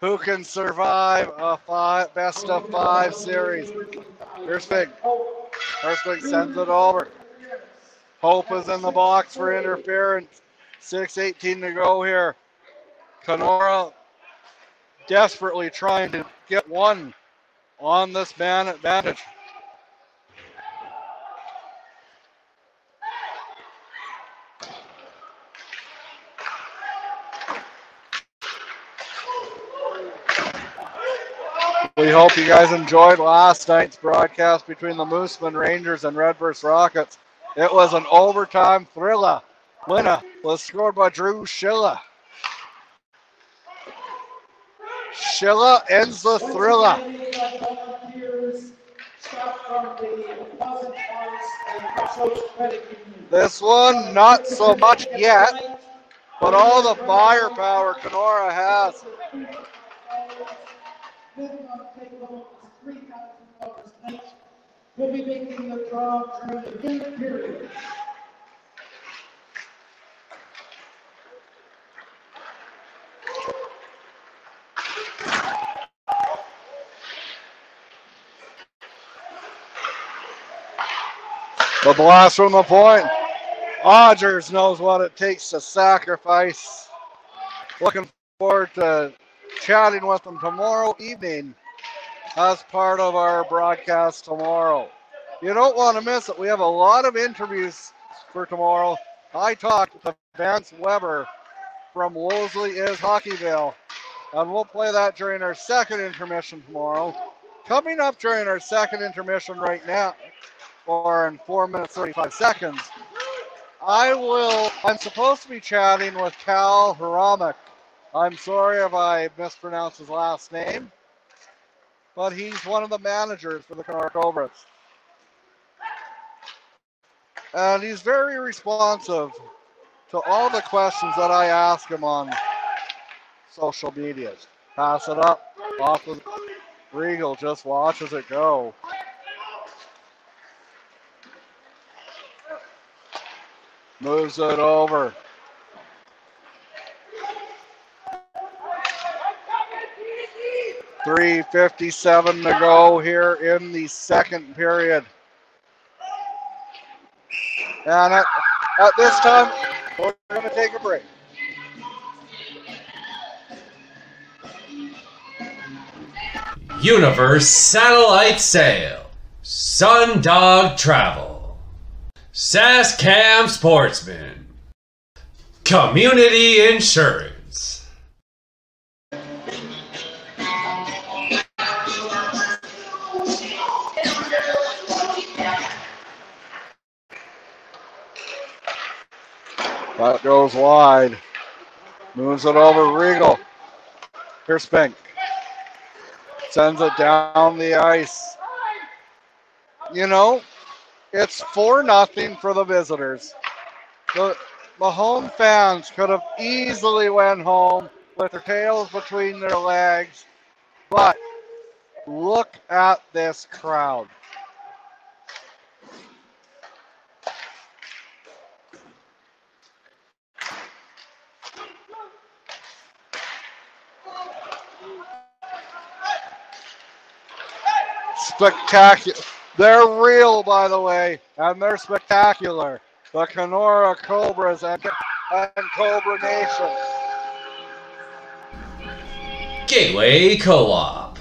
who can survive a five, best of five series. Here's Big. Here's Big sends it over. Hope is in the box for interference. 6.18 to go here. Canora desperately trying to get one on this man at advantage. We hope you guys enjoyed last night's broadcast between the Moosomin Rangers and Redvers Rockets. It was an overtime thriller. Winner was scored by Drew Schiller. Schiller ends the thriller. This one, not so much yet, but all the firepower Canora has. We'll be making the draw during the fifth period. The blast from the point. Odgers knows what it takes to sacrifice. Looking forward to chatting with them tomorrow evening as part of our broadcast tomorrow. You don't want to miss it. We have a lot of interviews for tomorrow. I talked to Vance Weber from Wolseley is Hockeyville, and we'll play that during our second intermission tomorrow. Coming up during our second intermission right now, or in four minutes, 35 seconds, I will, I'm supposed to be chatting with Cal Haramek. I'm sorry if I mispronounced his last name, but he's one of the managers for the Canora Cobras. And he's very responsive to all the questions that I ask him on social media. Pass it up, off with Regal, just watches it go. Moves it over. Three fifty-seven to go here in the second period. And at, at this time, we're going to take a break. Universe Satellite Sale, Sundog Travel, Saskam Sportsman, Community Insurance. That goes wide. Moves it over Regal. Here's Spink. Sends it down the ice. You know, it's 4 nothing for the visitors. The, the home fans could have easily went home with their tails between their legs. But look at this crowd. Spectacular. They're real, by the way, and they're spectacular. The Canora Cobras and, and Cobra Nation. Gateway Co-op,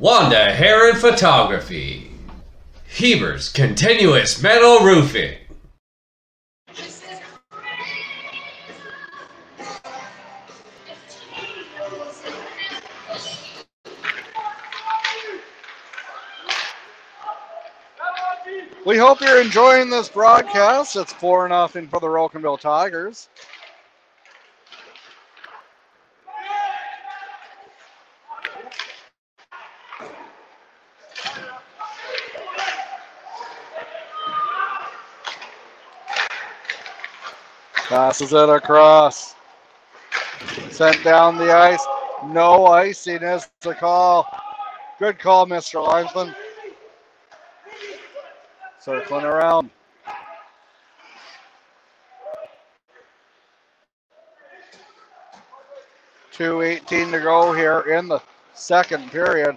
Wanda Heron Photography, Heber's Continuous Metal Roofing, We hope you're enjoying this broadcast. It's 4 nothing for the Rocanville Tigers. Passes it across. Sent down the ice. No icing is the call. Good call, Mr. Linesman. Circling around. 2.18 to go here in the second period.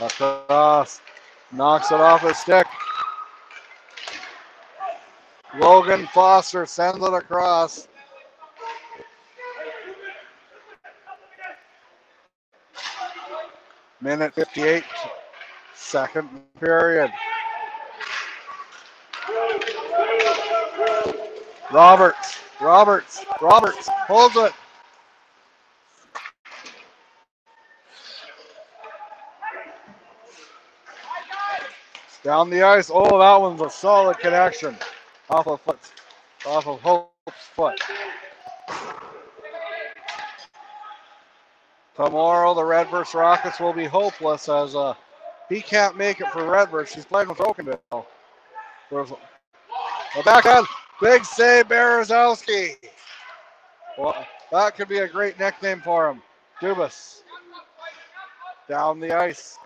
Across, knocks it off his stick. Logan Foster sends it across. Minute 58, second period. Roberts, Roberts, Roberts holds it. Down the ice. Oh, that one's a solid connection. Off of foot. Off of Hope's foot. Tomorrow, the Redvers Rockets will be hopeless as uh, he can't make it for Redvers. He's playing with Oakendale. There's a backhand. Big save, Berezowski. Well, that could be a great nickname for him. Dubas. Down the ice.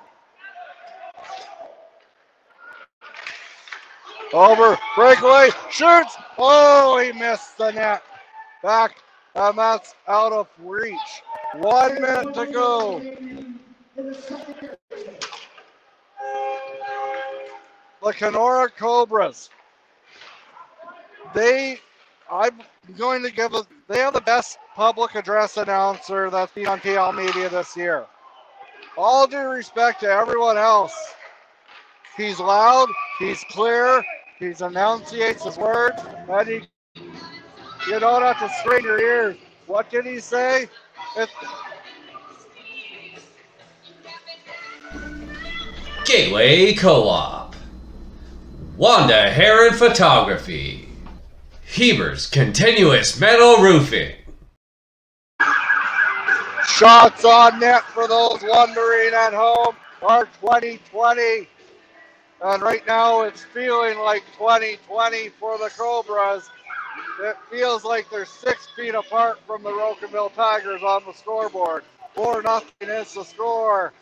Over, breakaway, shoots. Oh, he missed the net. Back, and that's out of reach. One minute to go. The Canora Cobras. They, I'm going to give a, they have the best public address announcer that's been on TL media this year. All due respect to everyone else. He's loud, he's clear, he enunciates his words, and he, you don't have to strain your ears. What did he say? Gateway Co-op. Wanda Heron Photography. Heber's Continuous Metal Roofing. shots on net for those wondering at home are 2020. And right now it's feeling like 2020 for the Cobras. It feels like they're six feet apart from the Rocanville Tigers on the scoreboard. 4 nothing is the score.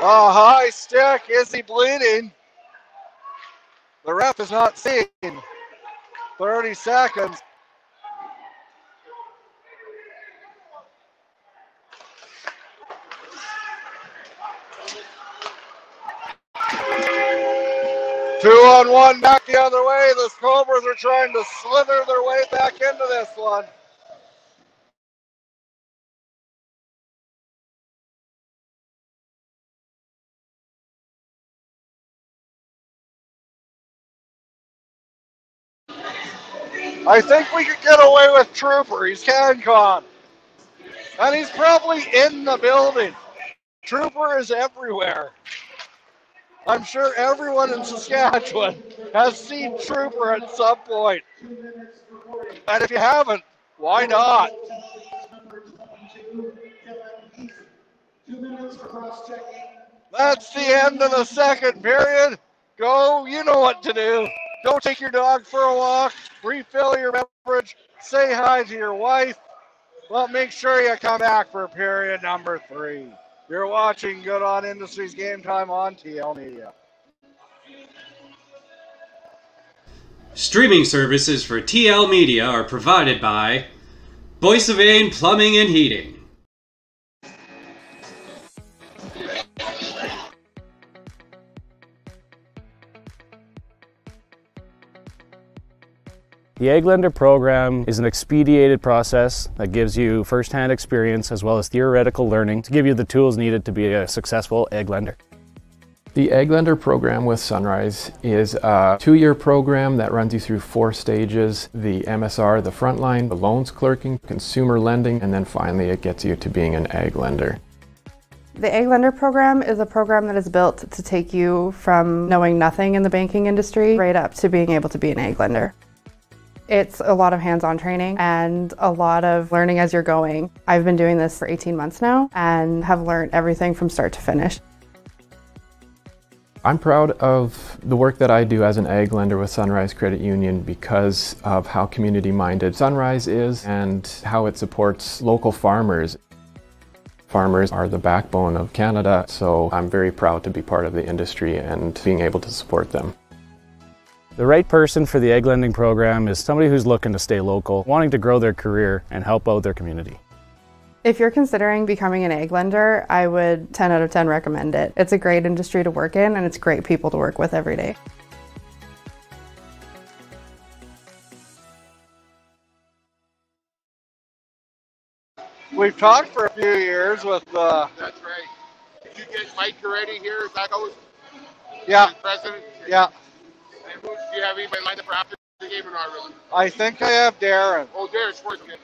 A high stick. Is he bleeding? The ref is not seeing. 30 seconds. Two on one back the other way. The Cobras are trying to slither their way back into this one. I think we could get away with Trooper. He's CanCon. And he's probably in the building. Trooper is everywhere. I'm sure everyone in Saskatchewan has seen Trooper at some point. And if you haven't, why not? That's the end of the second period. Go, you know what to do. Go take your dog for a walk, refill your beverage, say hi to your wife, but make sure you come back for period number three. You're watching Goodon Industries Game Time on TL Media. Streaming services for TL Media are provided by Boissevain Plumbing and Heating. The Ag Lender program is an expedited process that gives you first-hand experience as well as theoretical learning to give you the tools needed to be a successful ag lender. The Ag Lender program with Sunrise is a two-year program that runs you through four stages, the MSR, the frontline, the loans clerking, consumer lending, and then finally it gets you to being an ag lender. The Ag Lender program is a program that is built to take you from knowing nothing in the banking industry right up to being able to be an ag lender. It's a lot of hands-on training and a lot of learning as you're going. I've been doing this for 18 months now and have learned everything from start to finish. I'm proud of the work that I do as an ag lender with Sunrise Credit Union because of how community minded Sunrise is and how it supports local farmers. Farmers are the backbone of Canada, so I'm very proud to be part of the industry and being able to support them. The right person for the ag lending program is somebody who's looking to stay local, wanting to grow their career and help out their community. If you're considering becoming an ag lender, I would 10 out of 10 recommend it. It's a great industry to work in and it's great people to work with every day. We've talked for a few years with, uh, That's right. Did you get Mike already here? Is that goes? yeah, President? yeah. Do you have anybody lined up for after the game or not really? I think I have Darren. Oh, Darren Schwartz. Okay.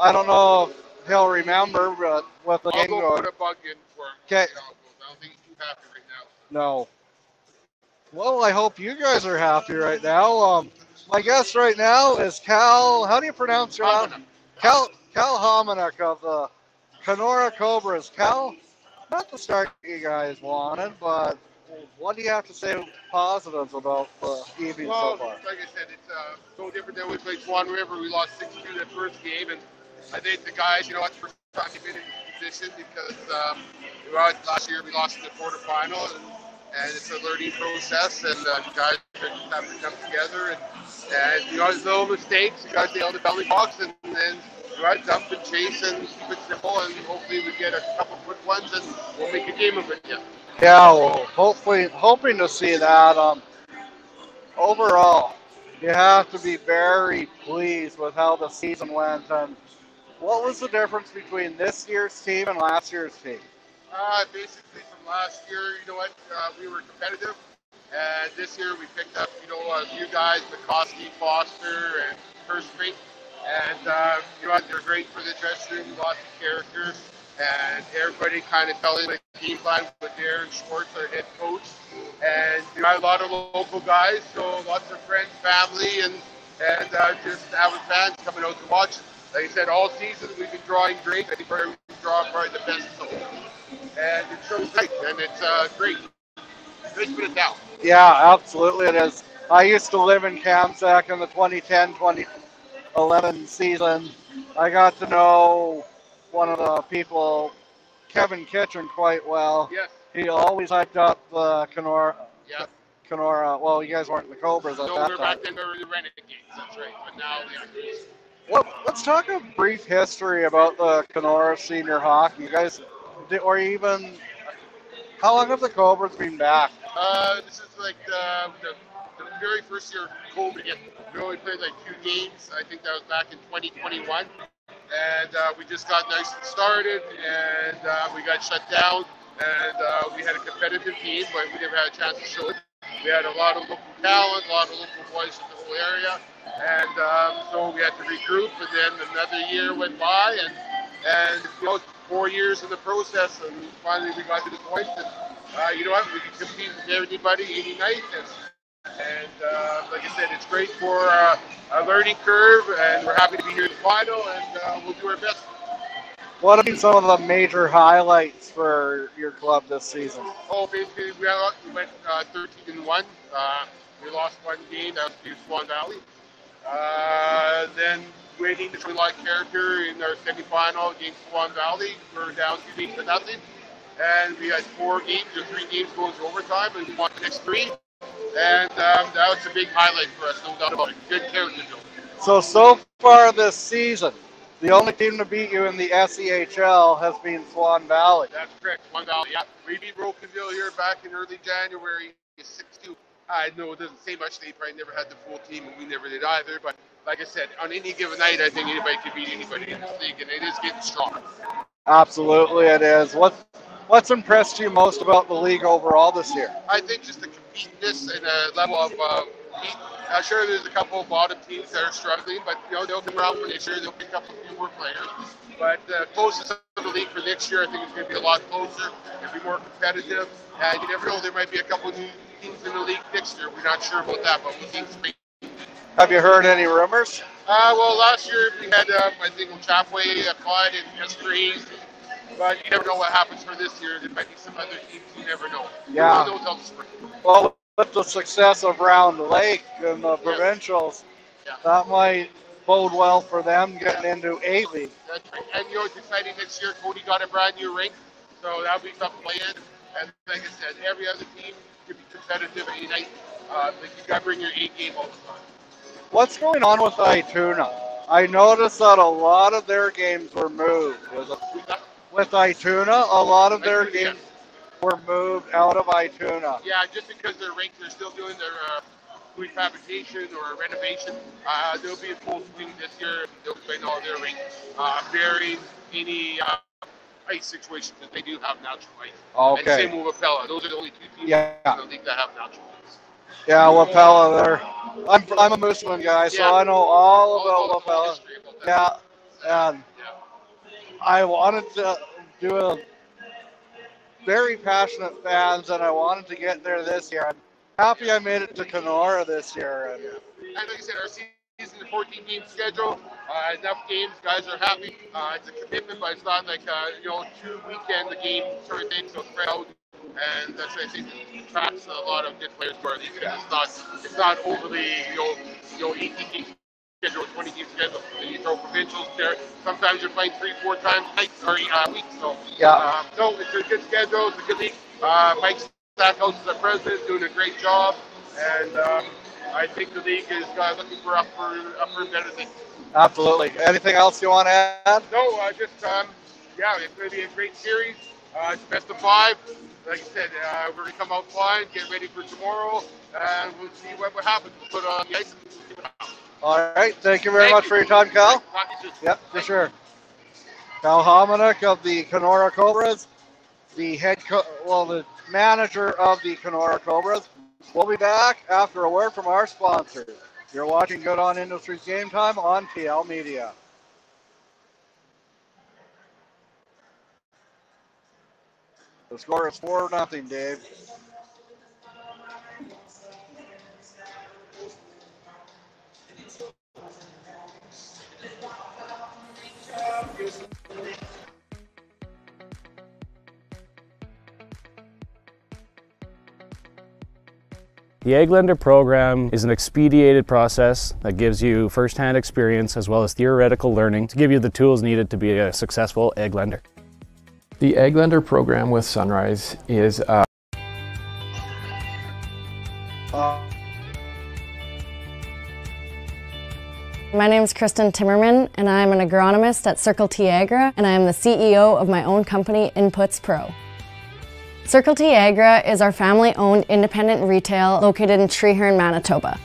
I don't know if he'll remember, but with the I'll game go going. put a bug in for him. Okay. I don't think he's too happy right now. No. Well, I hope you guys are happy right now. Um, my guest right now is Cal. How do you pronounce your last? Cal Cal Hominek of the Canora Cobras. Cal, not the start you guys wanted, but what do you have to say positives about the evening Well, so far? like I said, it's uh, no different than we played Swan River. We lost 6 2 that first game, and I think the guys, you know, it's the first time they've been in position because um, last year we lost in the quarterfinal, and, and it's a learning process, and uh, the guys just have to come together. And, and you know, there's little mistakes, you guys nail the belly box, and then you know, dump and chase and keep it simple, and hopefully we get a couple quick ones, and we'll make a game of it. Yeah. Yeah, well, hopefully, hoping to see that. Um, overall, you have to be very pleased with how the season went. And what was the difference between this year's team and last year's team? Uh, basically from last year, you know what, uh, we were competitive. And this year we picked up, you know, a few guys, McCoskey, Foster, and Hurstbrink. And, uh, you know they're great for the dressing room, lots of characters. And everybody kind of fell in the game plan with Darren Schwartz, our head coach. And, you know, a lot of local guys, so lots of friends, family, and, and uh, just avid fans coming out to watch. Like I said, all season we've been drawing great. I think we're drawing probably the best so and it shows great, and it's uh, great. Great to put it down. Yeah, absolutely it is. I used to live in Kamsack in the 2010-2011 season. I got to know one of the people, Kevin Kitchen, quite well. Yes. He always hyped up the Canora. Yeah. Canora. Well, you guys weren't the Cobras at No, that we're back then we were the Renegades. That's right. But now they are. Well, let's talk a brief history about the Canora senior hockey. You guys, did- or even, how long have the Cobras been back? Uh, this is like the, the, the very first year of COVID. We only played like two games. I think that was back in 2021. And uh, we just got nice and started, and uh, we got shut down. And uh, we had a competitive team, but we never had a chance to show it. We had a lot of local talent, a lot of local boys in the whole area, and um, so we had to regroup. And then another year went by, and and you know, four years in the process, and finally we got to the point that uh, you know what, we can compete with anybody any night, and and uh, like I said, it's great for uh, a learning curve, and we're happy to be here in final, and uh, we'll do our best. What have been some of the major highlights for your club this season? Oh, basically, we, had, we went uh, 13 and 1. Uh, we lost one game, that was to Swan Valley. Uh, then waiting to show a lot of character in our semifinal against Swan Valley. We were down two games to nothing. And we had four games or three games going to overtime, and we won the next three. And um, that was a big highlight for us, no doubt about it. Good character, Joe. So, so far this season, the only team to beat you in the SEHL has been Swan Valley. That's correct. Swan Valley, yeah. We beat Rocanville here back in early January, 6-2. I know it doesn't say much. They probably never had the full team, and we never did either. But like I said, on any given night, I think anybody could beat anybody in this league, and it is getting stronger. Absolutely, it is. What What's impressed you most about the league overall this year? I think just the competitiveness and a level of uh. Uh, sure, there's a couple of bottom teams that are struggling, but you know they'll come around for next year. They'll pick up a few more players. But uh, closest of the league for next year, I think it's going to be a lot closer. It'll be more competitive, and you never know. There might be a couple new teams in the league next year. We're not sure about that, but we think it's great. Have you heard any rumors? Uh, well, last year we had, um, I think, Chapway applied and Esprits, but you never know what happens for this year. There might be some other teams you never know. Yeah. Who knows how the spring. Well, with the success of Round Lake and the provincials, that might bode well for them getting into A League. That's right. And you know, it's exciting next year. Cody got a brand new rink, so that'll be something to play in. And like I said, every other team could be competitive any night. uh, you got to bring your A game all the time. What's going on with Ituna? I noticed that a lot of their games were moved. Was with Ituna? A lot of their yeah. games were moved out of Ituna. Yeah, just because they're ranked, they're still doing their uh, doing fabrication or renovation. Uh, there'll be a full swing this year. They'll play all their rink, uh, any uh, ice situations that they do have natural ice. And Okay. same with Wapella. Those are the only two teams Yeah. in the league that have natural ice. Yeah, Wapella there. I'm, I'm a Moosomin guy, so Yeah. I know all All about the Wapella. history about that. Yeah, and I wanted to do a very passionate fans, and I wanted to get there this year. I'm happy I made it to Canora this year. And And like I said, our season, the 14 game schedule, uh, enough games, guys are happy. Uh, it's a commitment, but it's not like, uh, you know, two weekend the game sort of thing, so spread out. And that's, I think, attracts a lot of good players for these league. It's not, it's not overly, you know, you know 18 game schedule, 20 game schedule. And you throw provincials there. Sometimes you're playing three, four times a night or uh, week. So, Yeah. um, no, it's a good schedule. It's a good league. Uh, Mike Stackhouse is our president, doing a great job. And um, I think the league is uh, looking for upper, upper and better things. absolutely. Anything else you want to add? No, uh, just um, yeah, it's going to be a great series. Uh, it's best of five. Like I said, uh, we're going to come out flying, get ready for tomorrow, and we'll see what, what happens. We'll put on the ice and see what happens. All right. Thank you very Thank much you. for your time, Cal. Talk to you soon. Yep, for sure. Cal Hominick of the Canora Cobras, the head, co- well, the manager of the Canora Cobras. We'll be back after a word from our sponsors. You're watching Goodon Industries Game Time on TL Media. The score is 4 nothing, Dave. The Ag Lender program is an expedited process that gives you first-hand experience as well as theoretical learning to give you the tools needed to be a successful ag lender. The Ag Lender program with Sunrise is uh, My name is Kristen Timmerman, and I'm an agronomist at Circle T Agra, and I am the CEO of my own company, Inputs Pro. Circle T Agra is our family owned independent retail located in Treherne, Manitoba.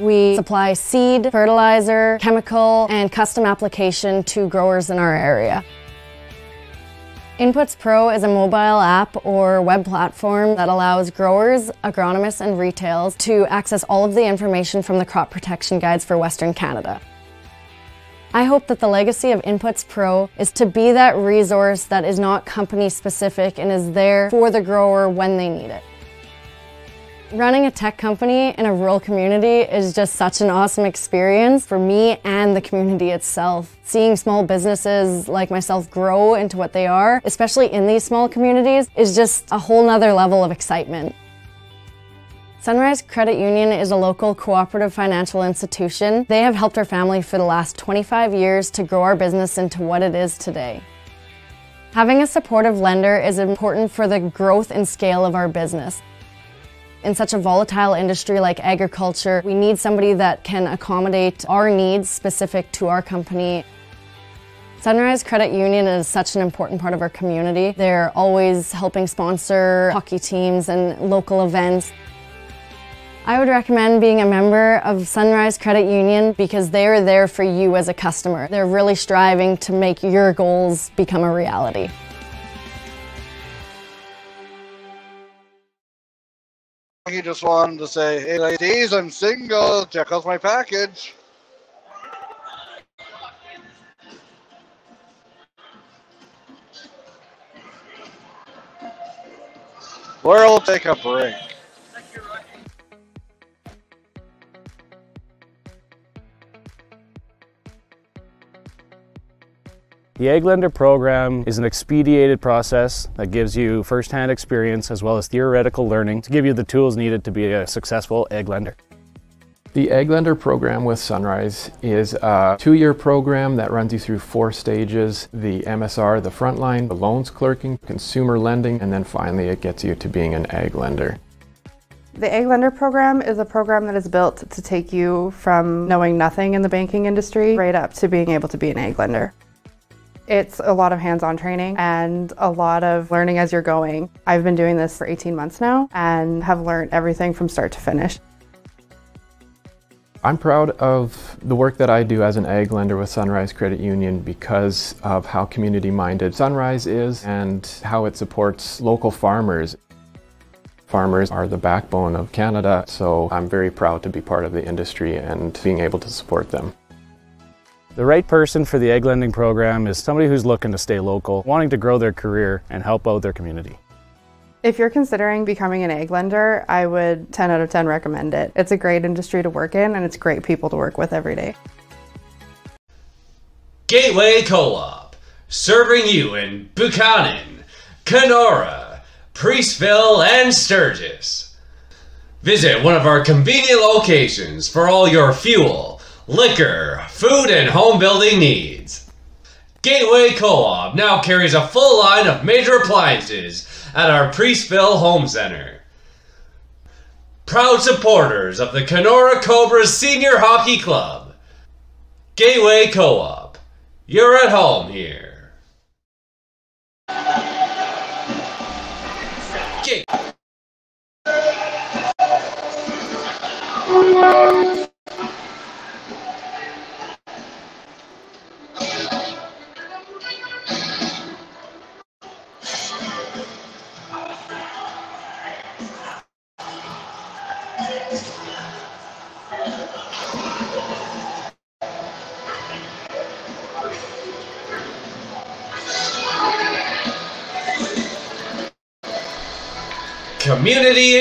We supply seed, fertilizer, chemical, and custom application to growers in our area. Inputs Pro is a mobile app or web platform that allows growers, agronomists, and retails to access all of the information from the crop protection guides for Western Canada. I hope that the legacy of Inputs Pro is to be that resource that is not company specific and is there for the grower when they need it. Running a tech company in a rural community is just such an awesome experience for me and the community itself. Seeing small businesses like myself grow into what they are, especially in these small communities, is just a whole nother level of excitement. Sunrise Credit Union is a local cooperative financial institution. They have helped our family for the last 25 years to grow our business into what it is today. Having a supportive lender is important for the growth and scale of our business. In such a volatile industry like agriculture, we need somebody that can accommodate our needs specific to our company. Sunrise Credit Union is such an important part of our community. They're always helping sponsor hockey teams and local events. I would recommend being a member of Sunrise Credit Union because they are there for you as a customer. They're really striving to make your goals become a reality. He just wanted to say, hey ladies, I'm single. Check out my package. We'll take a break. The Ag Lender program is an expedited process that gives you first-hand experience as well as theoretical learning to give you the tools needed to be a successful ag lender. The Ag Lender program with Sunrise is a two-year program that runs you through four stages, the MSR, the frontline, the loans clerking, consumer lending, and then finally it gets you to being an ag lender. The Ag Lender program is a program that is built to take you from knowing nothing in the banking industry right up to being able to be an ag lender. It's a lot of hands-on training and a lot of learning as you're going. I've been doing this for 18 months now and have learned everything from start to finish. I'm proud of the work that I do as an ag lender with Sunrise Credit Union because of how community minded Sunrise is and how it supports local farmers. Farmers are the backbone of Canada, so I'm very proud to be part of the industry and being able to support them. The right person for the ag lending program is somebody who's looking to stay local, wanting to grow their career and help out their community. If you're considering becoming an ag lender, I would 10 out of 10 recommend it. It's a great industry to work in and it's great people to work with every day. Gateway Co-op, serving you in Buchanan, Canora, Preeceville, and Sturgis. Visit one of our convenient locations for all your fuel, liquor, food, and home building needs. Gateway Co-op now carries a full line of major appliances at our Preeceville Home Center. Proud supporters of the Canora Cobras Senior Hockey Club. Gateway Co-op, you're at home here. Gate.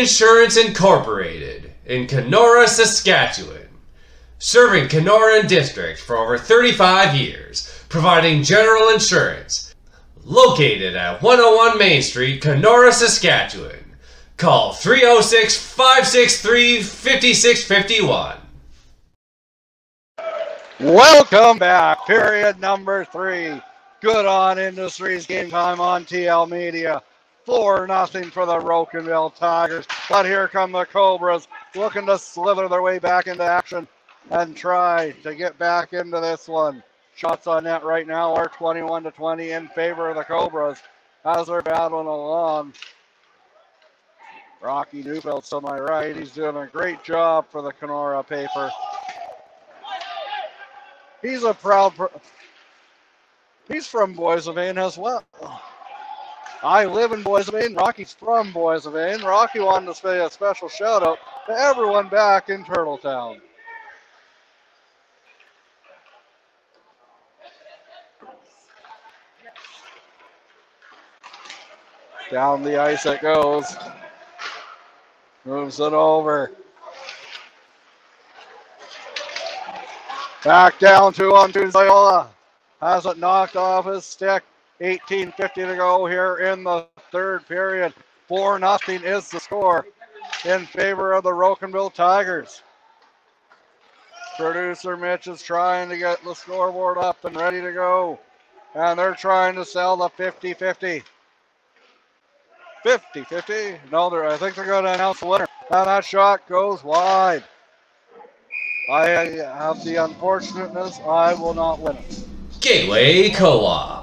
Insurance Incorporated in Canora, Saskatchewan. Serving Canora and District for over 35 years, providing general insurance. Located at 101 Main Street, Canora, Saskatchewan. Call 306 563 5651. Welcome back. Period number three. Goodon Industries game time on TL Media. 4 nothing for the Rocanville Tigers. But here come the Cobras looking to slither their way back into action and try to get back into this one. Shots on net right now are 21 to 20 in favor of the Cobras as they're battling along. Rocky Neufeld to my right. He's doing a great job for the Canora paper. He's a proud. Pro- He's from Boissevain as well. I live in Boissevain. Rocky's from Boissevain. Rocky wanted to say a special shout out to everyone back in Turtletown. Down the ice it goes. Moves it over. Back down to on to Zola. Has it knocked off his stick. 18.50 to go here in the third period. 4 nothing is the score in favor of the Rocanville Tigers. Producer Mitch is trying to get the scoreboard up and ready to go. And they're trying to sell the 50 50. 50 50. No, they're, I think they're going to announce the winner. And that shot goes wide. I have the unfortunateness, I will not win it. Gateway Co-op.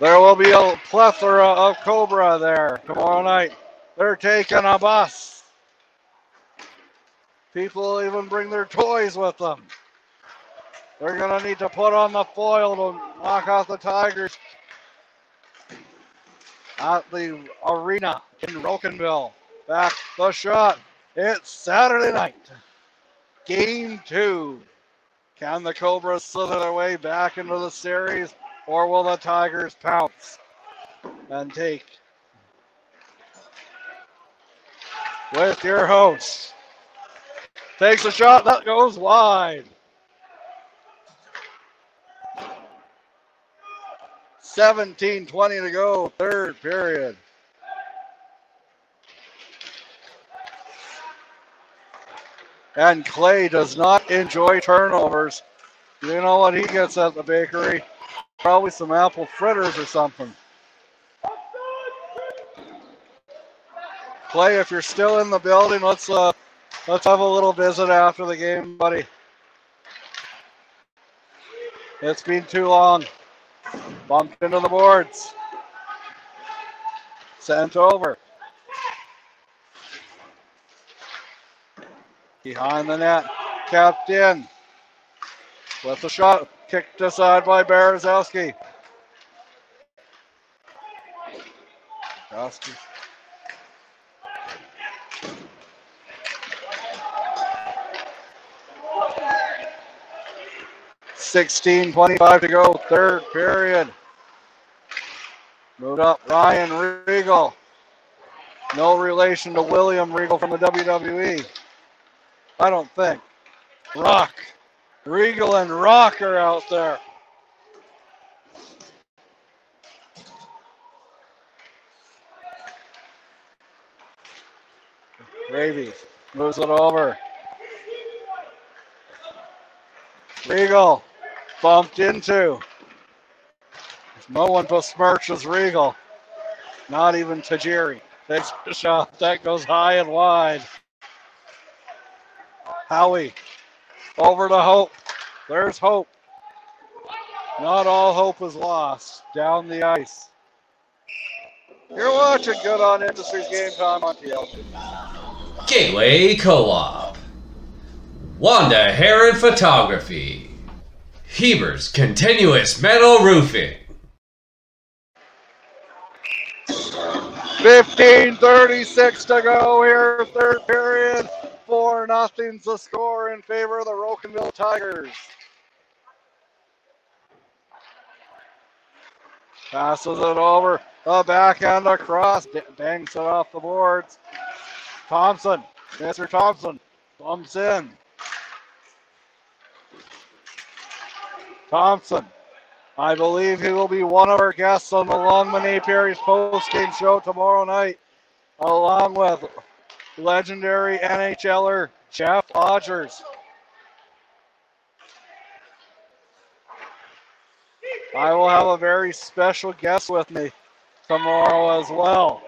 There will be a plethora of Cobra there tomorrow night. They're taking a bus. People even bring their toys with them. They're going to need to put on the foil to knock off the Tigers at the arena in Rocanville. Back the shot. It's Saturday night. Game two. Can the Cobras slither their way back into the series, or will the Tigers pounce and take with your host. Takes a shot that goes wide. Seventeen twenty to go, third period. And Clay does not enjoy turnovers. You know what he gets at the bakery? Probably some apple fritters or something. Clay, if you're still in the building, let's uh let's have a little visit after the game, buddy. It's been too long. Bumped into the boards. Sent over. Behind the net. Kept in. With the shot. Kicked aside by Berezowski. Berezowski. Sixteen twenty-five to go, third period. Moved up Ryan Regal. No relation to William Regal from the WWE. I don't think. Rock. Regal and Rock are out there. Gravy moves it over. Regal bumped into. No one besmirches Regal. Not even Tajiri. Takes a shot. That goes high and wide. Howie over to Hope. There's Hope. Not all hope is lost. Down the ice. You're watching Goodon Industries Game Time on TLC. Gateway Co-op. Wanda Heron Photography. Heber's Continuous Metal Roofing. 15:36 to go here, third period. Four nothing's the score in favor of the Rocanville Tigers. Passes it over, a backhand across, bangs it off the boards. Thompson, Mr. Thompson, bumps in. Thompson, I believe he will be one of our guests on the Longman Apiaries post-game show tomorrow night, along with legendary NHLer Jeff Odgers. I will have a very special guest with me tomorrow as well.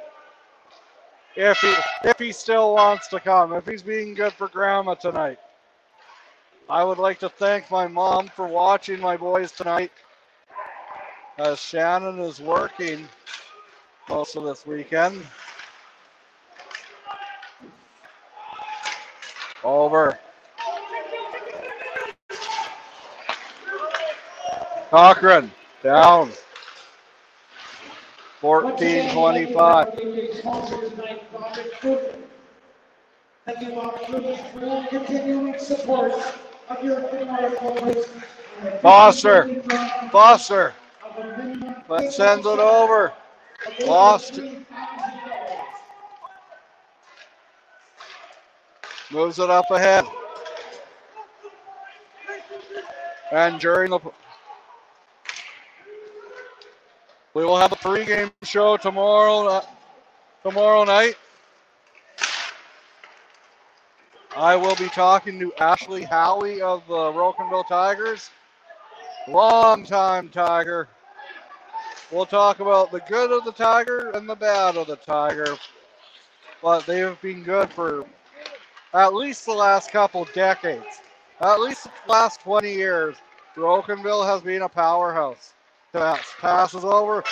If he if he still wants to come, if he's being good for grandma tonight. I would like to thank my mom for watching my boys tonight as Shannon is working most of this weekend. Over. Cochran down. 14 25. Thank you, Bob, for the continuing support of your. Foster. Foster. But sends it over. Lost. Moves it up ahead. And during the we will have a pregame show tomorrow uh, tomorrow night. I will be talking to Ashley Howie of the Rocanville Tigers. Long-time Tiger. We'll talk about the good of the Tiger and the bad of the Tiger. But they have been good for at least the last couple decades. At least the last 20 years. Rocanville has been a powerhouse. Pass, passes over.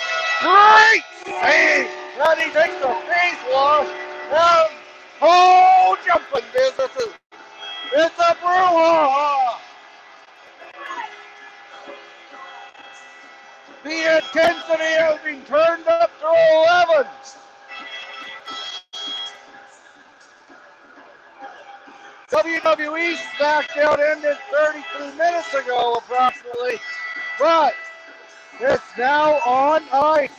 Great save! And he takes a face wash. And oh, jumping businesses. It's a brouhaha. The intensity has been turned up to 11. WWE SmackDown ended 33 minutes ago, approximately, but it's now on ice.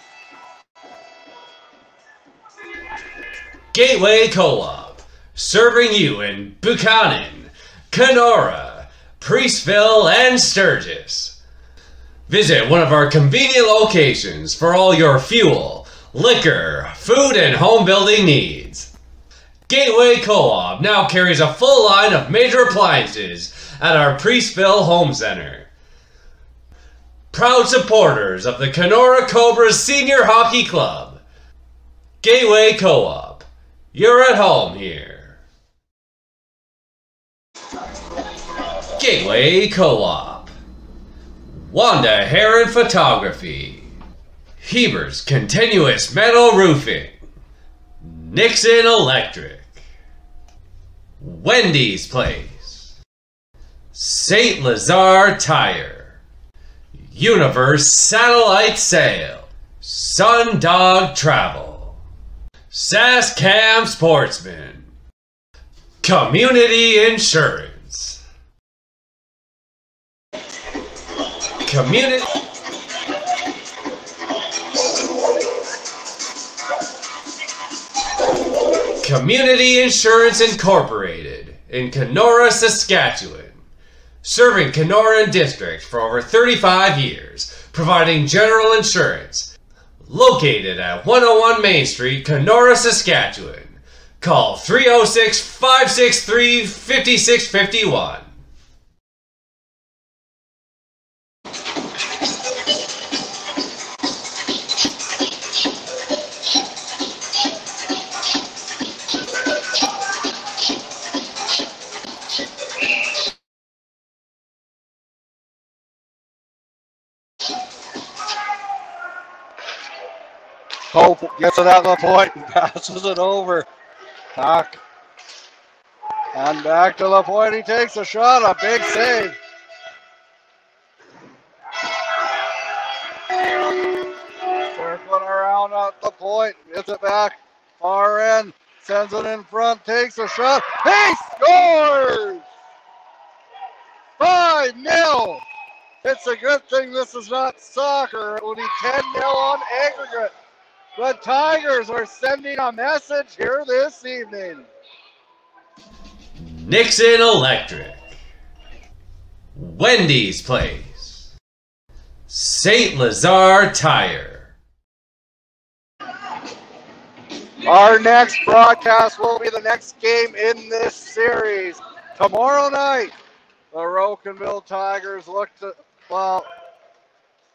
Gateway Co-op. serving you in Buchanan, Canora, Preeceville, and Sturgis. Visit one of our convenient locations for all your fuel, liquor, food, and home building needs. Gateway Co-op now carries a full line of major appliances at our Preeceville Home Center. Proud supporters of the Canora Cobras Senior Hockey Club. Gateway Co-op. You're at home here. Gateway Co-op. Wanda Heron Photography. Heber's Continuous Metal Roofing. Nixon Electric. Wendy's Place. St. Lazare Tire. Universe Satellite Sail. Sundog Travel. Saskam Sportsman. Community Insurance. Community. Community Insurance Incorporated in Canora, Saskatchewan. Serving Canora District for over 35 years, providing general insurance. Located at 101 Main Street, Canora, Saskatchewan. Call 306 563 5651. Hope gets it at the point [laughs] and passes it over. Back. And back to the point. He takes a shot. A big save. Circling around at the point. Gets it back. Far end. Sends it in front. Takes a shot. He scores! 5 0. It's a good thing this is not soccer. It will be 10 0 on aggregate. The Tigers are sending a message here this evening. Nixon Electric. Wendy's Place. St. Lazare Tire. Our next broadcast will be the next game in this series. Tomorrow night, the Rocanville Tigers look to, well,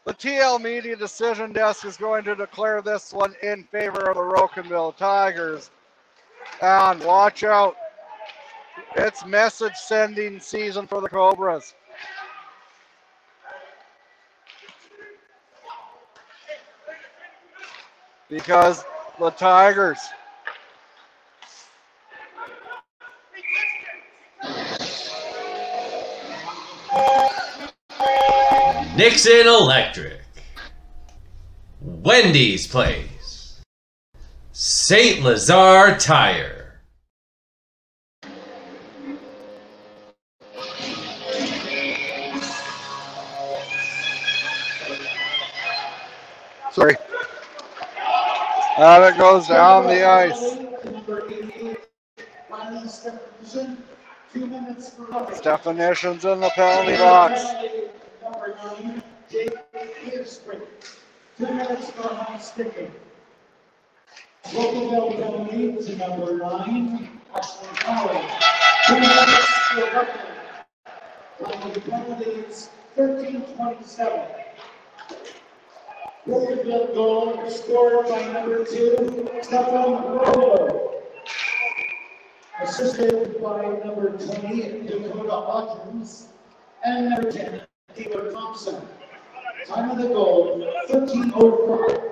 the TL Media Decision Desk is going to declare this one in favor of the Rocanville Tigers. And watch out. It's message sending season for the Cobras. Because the Tigers Nixon Electric. Wendy's Place. St. Lazare Tire. Sorry. And it goes down the ice. Definitions in the penalty box number nine, Jake Street. Two minutes for high sticking. Local Bell Bellamy to number nine, Ashland College. Two minutes for record. Line of penalties, 1327. Warrenville goal scored by number two, Stefan Rolo. Assisted by number 20, Dakota Hodgins, and number 10, Keyword Thompson. Time of the goal, 13.05.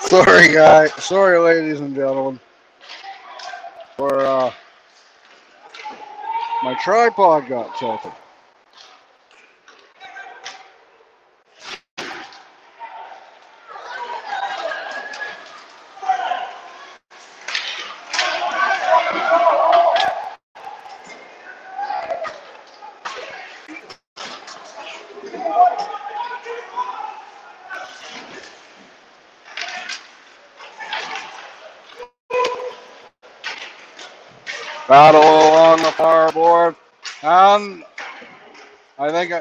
Sorry, guys. Sorry, ladies and gentlemen. For uh, my tripod got tilted. Battle along the far board. And I think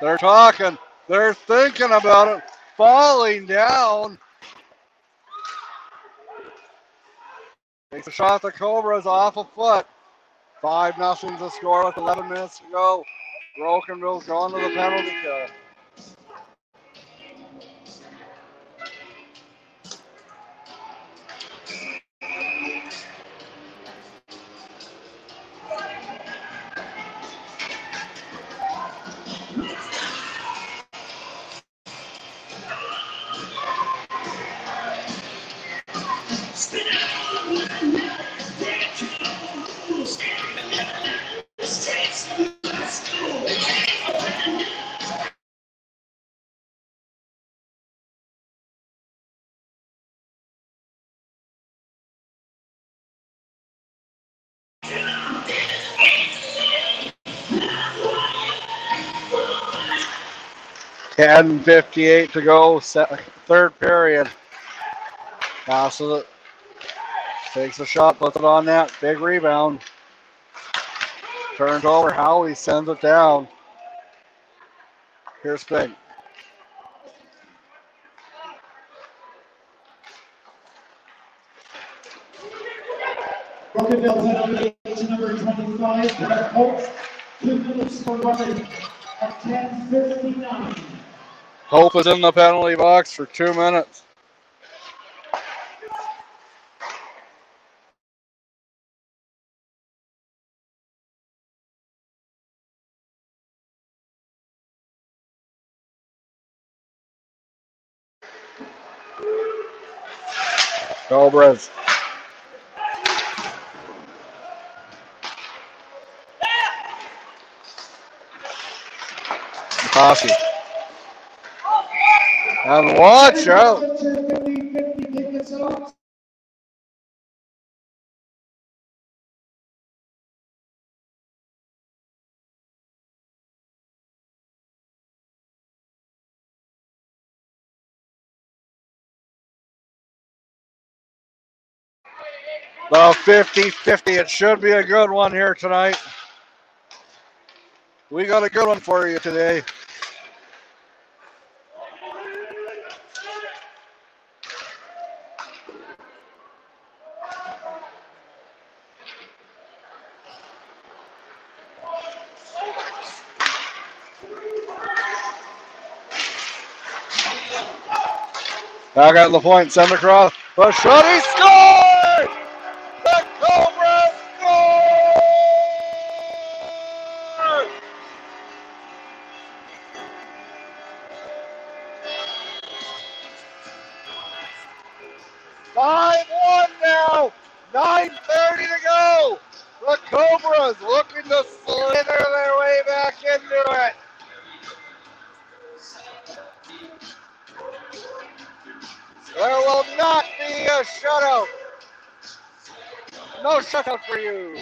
they're talking. They're thinking about it. Falling down. Takes a shot. The Cobras off a foot. Five nothing to score with 11 minutes to go. Rocanville's gone to the penalty kill. Ten fifty-eight to go, third period. Passes it. Takes a shot, puts it on net. Big rebound. Turns over. Howie sends it down. Here's Big. Rocanville penalty to number twenty-five, Brett Holt, two minutes for running at ten fifty-nine. Hope is in the penalty box for two minutes. Cobras. Coffee. And watch out. The 50-50. It should be a good one here tonight. We got a good one for you today. Back at the point, send across. The shot, he scored! Shutout for you.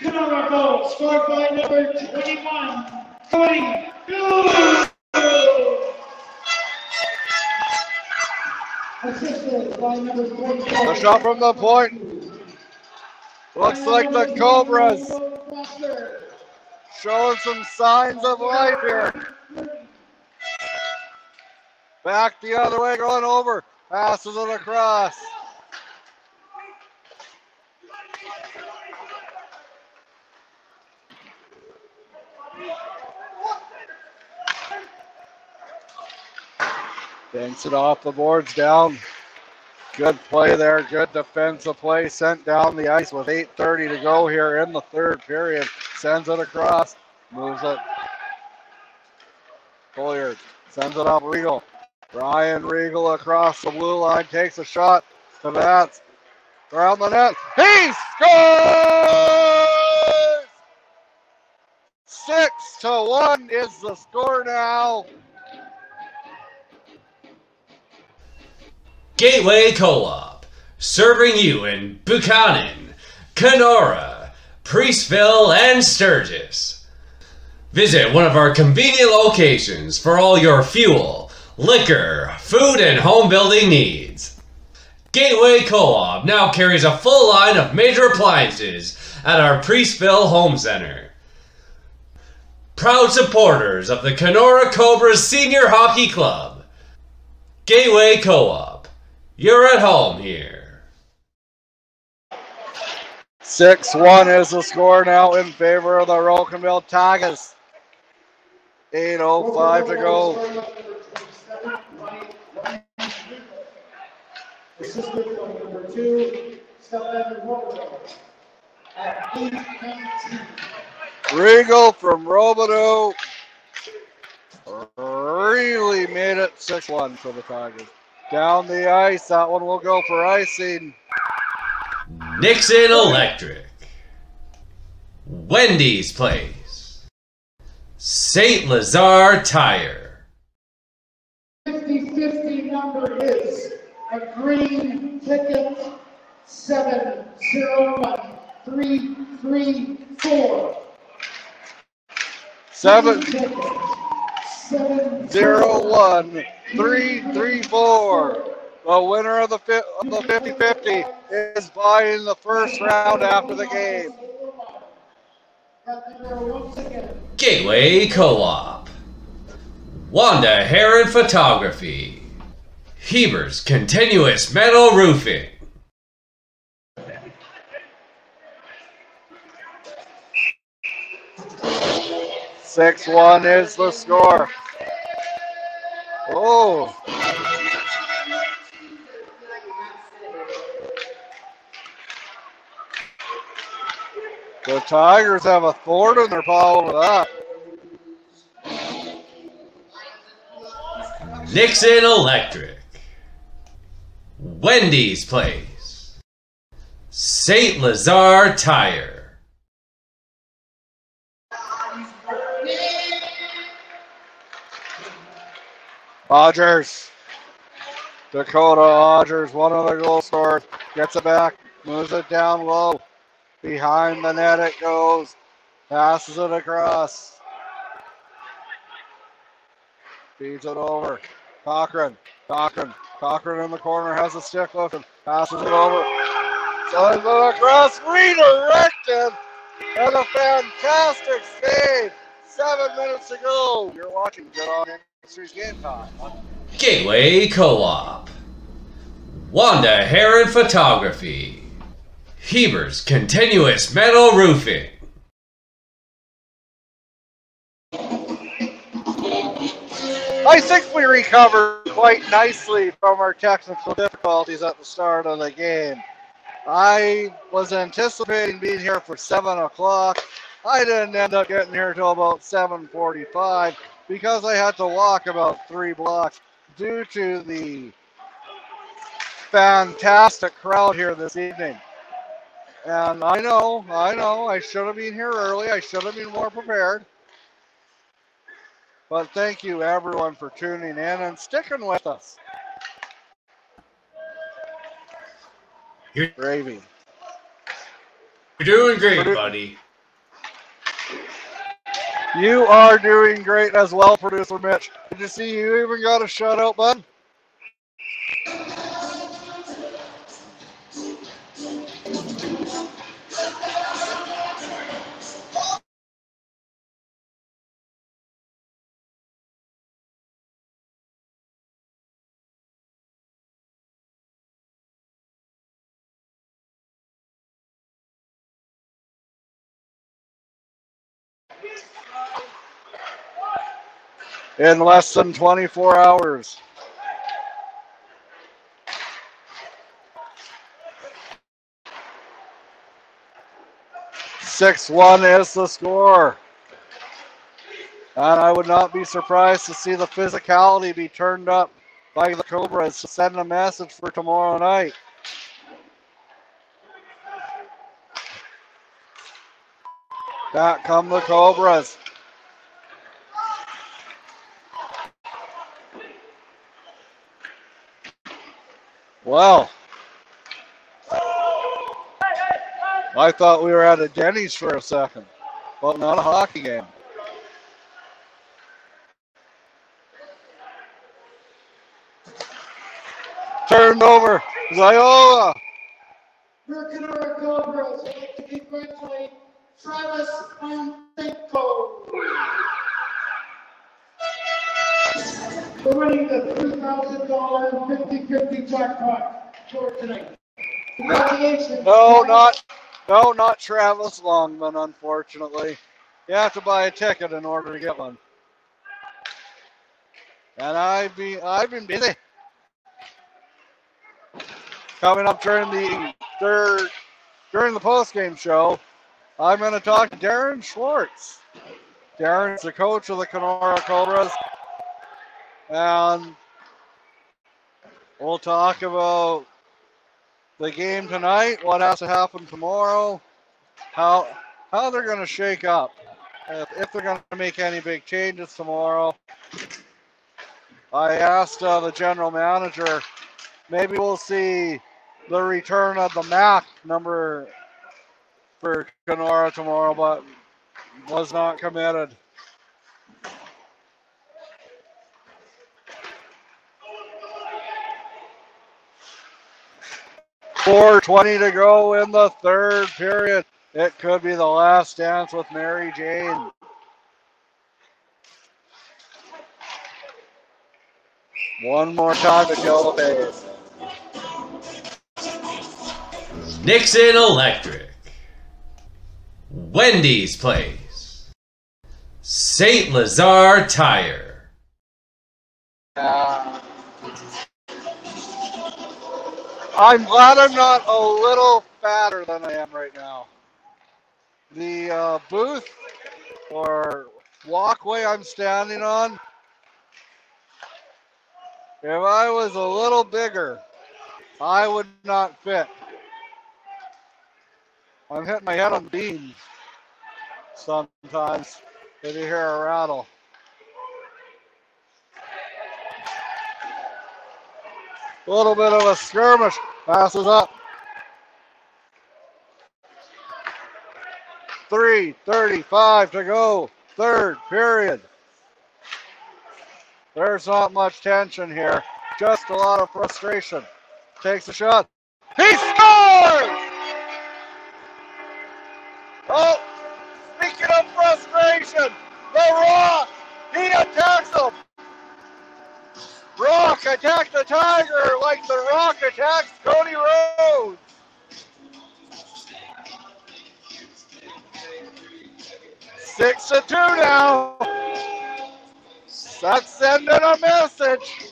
Canora goal scored by number twenty-one, twenty-two. Assisted by number The forty-four. shot from the point. Looks like the Cobras showing some signs of life here. Back the other way, going over. Passes it across. Banks it off the boards down. Good play there. Good defensive play. Sent down the ice with 8.30 to go here in the third period. Sends it across. Moves it. Hilliard sends it up Regal. Ryan Regal across the blue line takes a shot to that. Around the net. He scores! Six to one is the score now. Gateway Co-op, serving you in Buchanan, Canora, Preeceville, and Sturgis. Visit one of our convenient locations for all your fuel, liquor, food, and home building needs. Gateway Co-op now carries a full line of major appliances at our Preeceville Home Center. Proud supporters of the Canora Cobras Senior Hockey Club. Gateway Co-op. You're at home here. 6 1 is the score now in favor of the Rocanville Tigers. 8.05 to go. Regal from Robidoux really made it 6 1 for the Tigers. Down the ice, that one will go for icing. Nixon Electric. Wendy's Place. St. Lazare Tire. 50-50 number is a green ticket, seven zero one three three four. Seven Ticket, seven zero one three three four. The winner of the fi- of the 50-50 is buying the first round after the game. Gateway Co-op. Wanda Heron Photography. Heber's Continuous Metal Roofing. Six one is the score. Oh. The Tigers have a thorn in their paw with that. Nixon Electric. Wendy's Place. St. Lazare Tire. Rogers. Dakota Rogers, one of the goal scorers, gets it back, moves it down low. Behind the net it goes. Passes it across. Feeds it over. Cochran. Cochran. Cochran in the corner has a stick lifted. Passes it over. Sends it across. Redirected. And a fantastic save. Seven minutes to go. You're watching Goodon Industries Game Time. Gateway Co-op. Wanda Heron Photography. Heber's Continuous Metal Roofing. I think we recovered quite nicely from our technical difficulties at the start of the game. I was anticipating being here for 7 o'clock. I didn't end up getting here till about 7.45 because I had to walk about three blocks due to the fantastic crowd here this evening. And I know, I know, I should have been here early. I should have been more prepared. But thank you everyone for tuning in and sticking with us. You're, Gravy. You're doing great, buddy. You are doing great as well, producer Mitch. Did you see you even got a shutout, bud? In less than 24 hours. Six one is the score. And I would not be surprised to see the physicality be turned up by the Cobras to send a message for tomorrow night. Back come the Cobras. Wow. I thought we were at a Denny's for a second, but not a hockey game. Turned over, Ziola. We're going to congratulate Travis Antenko. For winning the three thousand dollar 50-50 jackpot for tonight. Congratulations. No, not no, not Travis Longman, unfortunately. You have to buy a ticket in order to get one. And I've been I've been busy. Coming up during the third during the post game show, I'm going to talk to Darren Schwartz. Darren's the coach of the Canora Cobras, and we'll talk about the game tonight, what has to happen tomorrow, how how they're going to shake up, if, if they're going to make any big changes tomorrow. I asked uh, the general manager, maybe we'll see the return of the Mac number for Canora tomorrow, but was not committed. Four twenty to go in the third period. It could be the last dance with Mary Jane. One more time to kill the base. Nixon Electric. Wendy's Place. St. Lazare Tire. I'm glad I'm not a little fatter than I am right now. The uh, booth or walkway I'm standing on, if I was a little bigger, I would not fit. I'm hitting my head on beams sometimes if you hear a rattle. A little bit of a skirmish. Passes up. 3.35 to go. Third period. There's not much tension here. Just a lot of frustration. Takes a shot. He scores! Oh, speaking of frustration, the Rock, he attacks him. Rock attacked the Tiger like the Rock attacks Cody Rhodes. Six to two now. That's sending a message.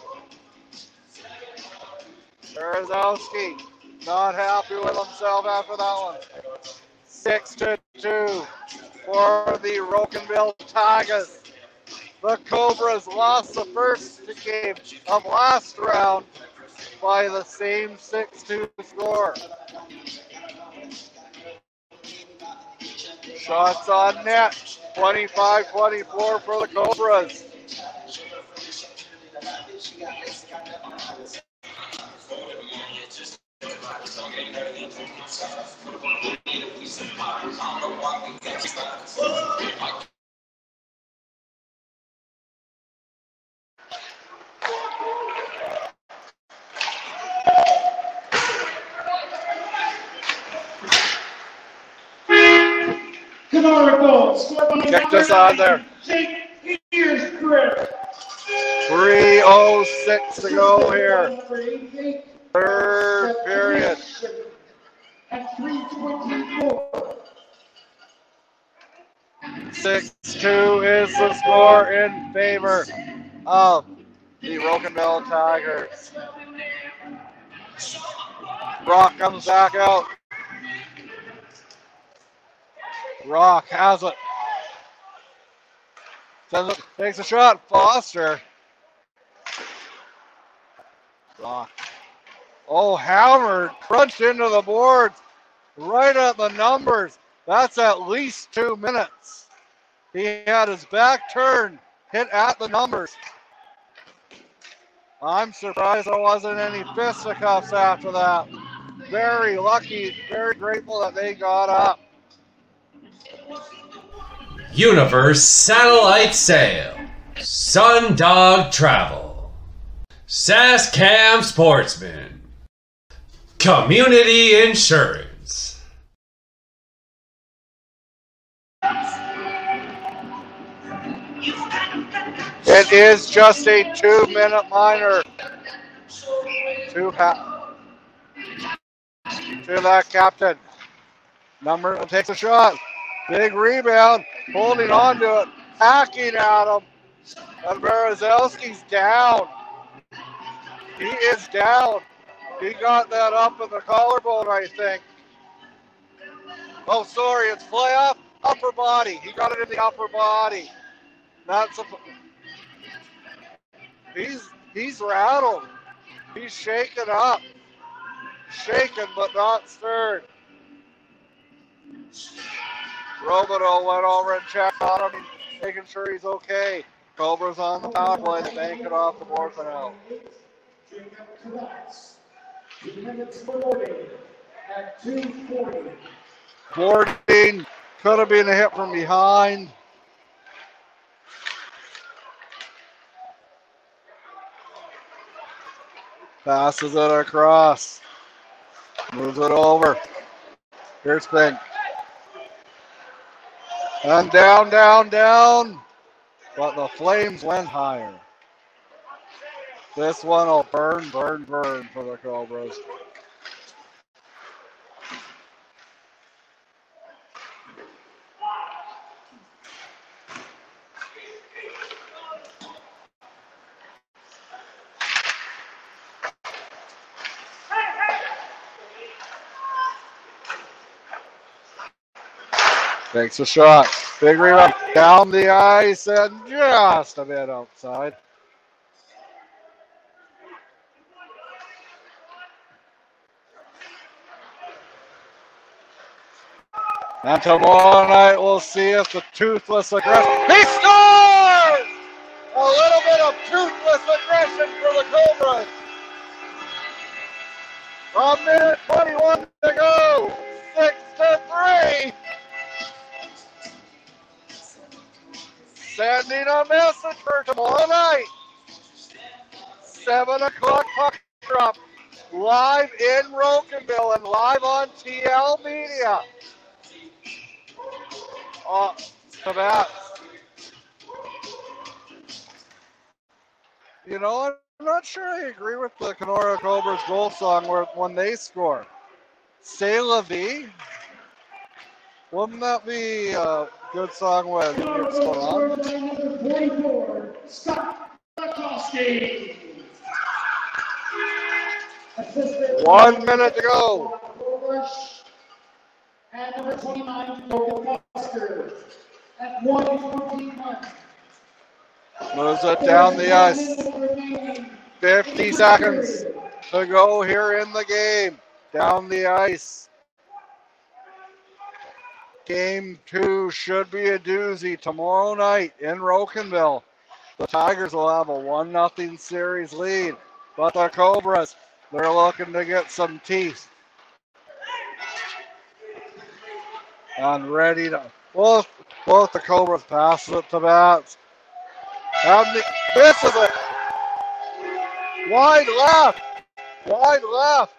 Berezowski not happy with himself after that one. Six to two for the Rocanville Tigers. The Cobras lost the first game of last round by the same 6-2 score. Shots on net, 25-24 for the Cobras. Scored by Check this on there. Jake Earsgrip. 306 to go here. Third period. At 324. 6-2 is the score in favor of the Rocanville Tigers. Rock comes back out. Rock has it. Takes a shot. Foster. Rock. Oh, hammered, crunched into the boards, right at the numbers. That's at least two minutes. He had his back turned, hit at the numbers. I'm surprised there wasn't any fisticuffs after that. Very lucky, very grateful that they got up. Universe Satellite Sail. Sundog Travel. Saskam Sportsman. Community Insurance. It is just a two minute minor. Two ha- to that captain. Number takes a shot. Big rebound, holding on to it, hacking at him. And Berezowski's down. He is down. He got that up in the collarbone, I think. Oh, sorry, it's fly up, upper body. He got it in the upper body. That's a. He's he's rattled. He's shaken up. Shaken but not stirred. Robido went over and checked on him, making sure he's okay. Cobra's on the power play to bank it off the at two forty. Boarding could have been a hit from behind. Passes it across. Moves it over. Here's Fink. And down, down, down. But the Flames went higher. This one will burn, burn, burn for the Cobras. Takes a shot. Big rebound down the ice and just a bit outside. And tomorrow night we'll see if the toothless aggression. He scores! A little bit of toothless aggression for the Cobras. A minute Sending a message for tomorrow night. Seven o'clock puck drop. Live in Rocanville and live on TL Media. Uh, to that. You know, I'm not sure I agree with the Canora Cobras goal song where when they score. C'est la vie. Wouldn't that be a good song when it's going on? Number forty-four, Scott Rakowski. One minute to go. And number twenty-nine, Logan Foster. At one twenty-one. Moves it down the ice. 50 seconds to go here in the game. Down the ice. Game two should be a doozy tomorrow night in Rocanville. The Tigers will have a 1 0 series lead, but the Cobras, they're looking to get some teeth. And ready to. Both, both the Cobras pass it to bats. And the, this is it. Wide left. Wide left.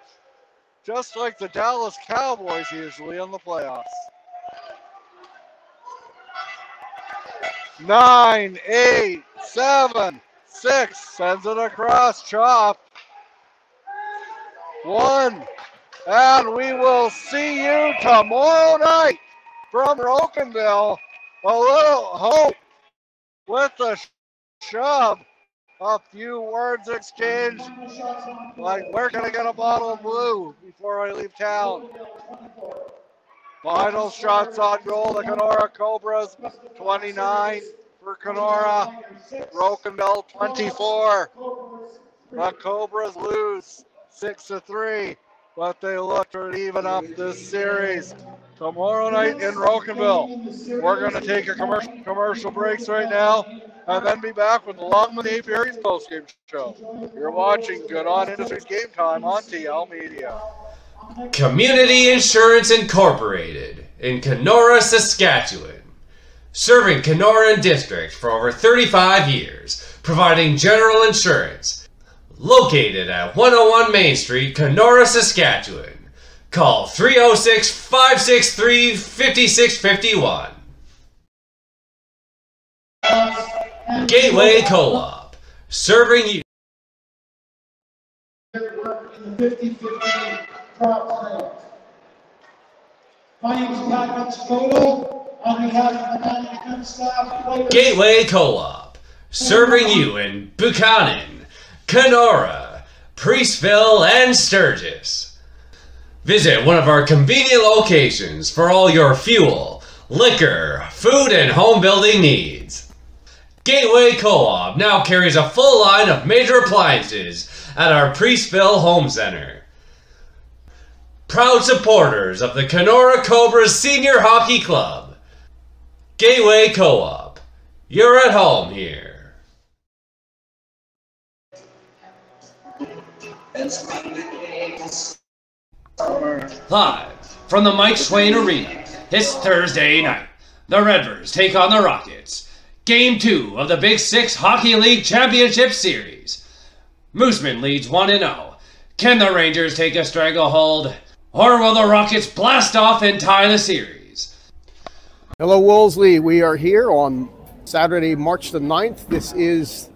Just like the Dallas Cowboys usually in the playoffs. Nine, eight, seven, six. Sends it across. Chop. One. And we will see you tomorrow night from Rocanville. A little hope with the shove. A few words exchanged, like where can I get a bottle of blue before I leave town? Final shots on goal, the Canora Cobras, 29 for Canora, Rocanville 24. The Cobras lose 6 to 3, but they look to even up this series. Tomorrow night in Rocanville, we're going to take a commercial commercial breaks right now and then be back with the Longman Apiaries postgame show. You're watching Goodon Industries Game Time on TL Media. Community Insurance Incorporated in Canora, Saskatchewan. Serving Canora and District for over 35 years, providing general insurance, located at 101 Main Street, Canora, Saskatchewan. Call 306 563 5651. Gateway Co op, serving you. Their work in the 50-50 crop sale. My name is Pat Pizzuto. On behalf of the management staff, players. Gateway Co op, serving you in Buchanan, Canora, Preeceville, and Sturgis. Visit one of our convenient locations for all your fuel, liquor, food, and home building needs. Gateway Co op now carries a full line of major appliances at our Preeceville Home Center. Proud supporters of the Canora Cobras Senior Hockey Club. Gateway Co op, you're at home here. Live from the Mike Swain Arena, this Thursday night, the Redvers take on the Rockets. Game 2 of the Big Six Hockey League Championship Series. Moosomin leads 1 0. Can the Rangers take a stranglehold? Or will the Rockets blast off and tie the series? Hello, Wolseley. We are here on Saturday, March the 9th. This is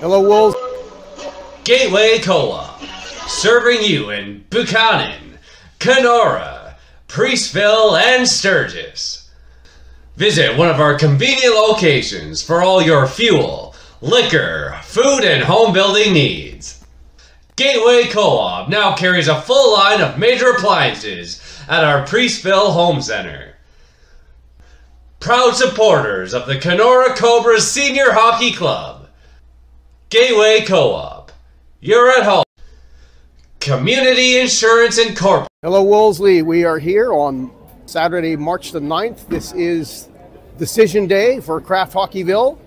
Hello, Wolves. Gateway Cola, serving you in Buchanan, Canora, Preeceville, and Sturgis. Visit one of our convenient locations for all your fuel, liquor, food, and home building needs. Gateway Co op now carries a full line of major appliances at our Preeceville Home Center. Proud supporters of the Canora Cobras Senior Hockey Club. Gateway Co op, you're at home. Community Insurance Incorporated. Hello, Wolseley. We are here on Saturday, March the 9th. This is decision day for Kraft Hockeyville,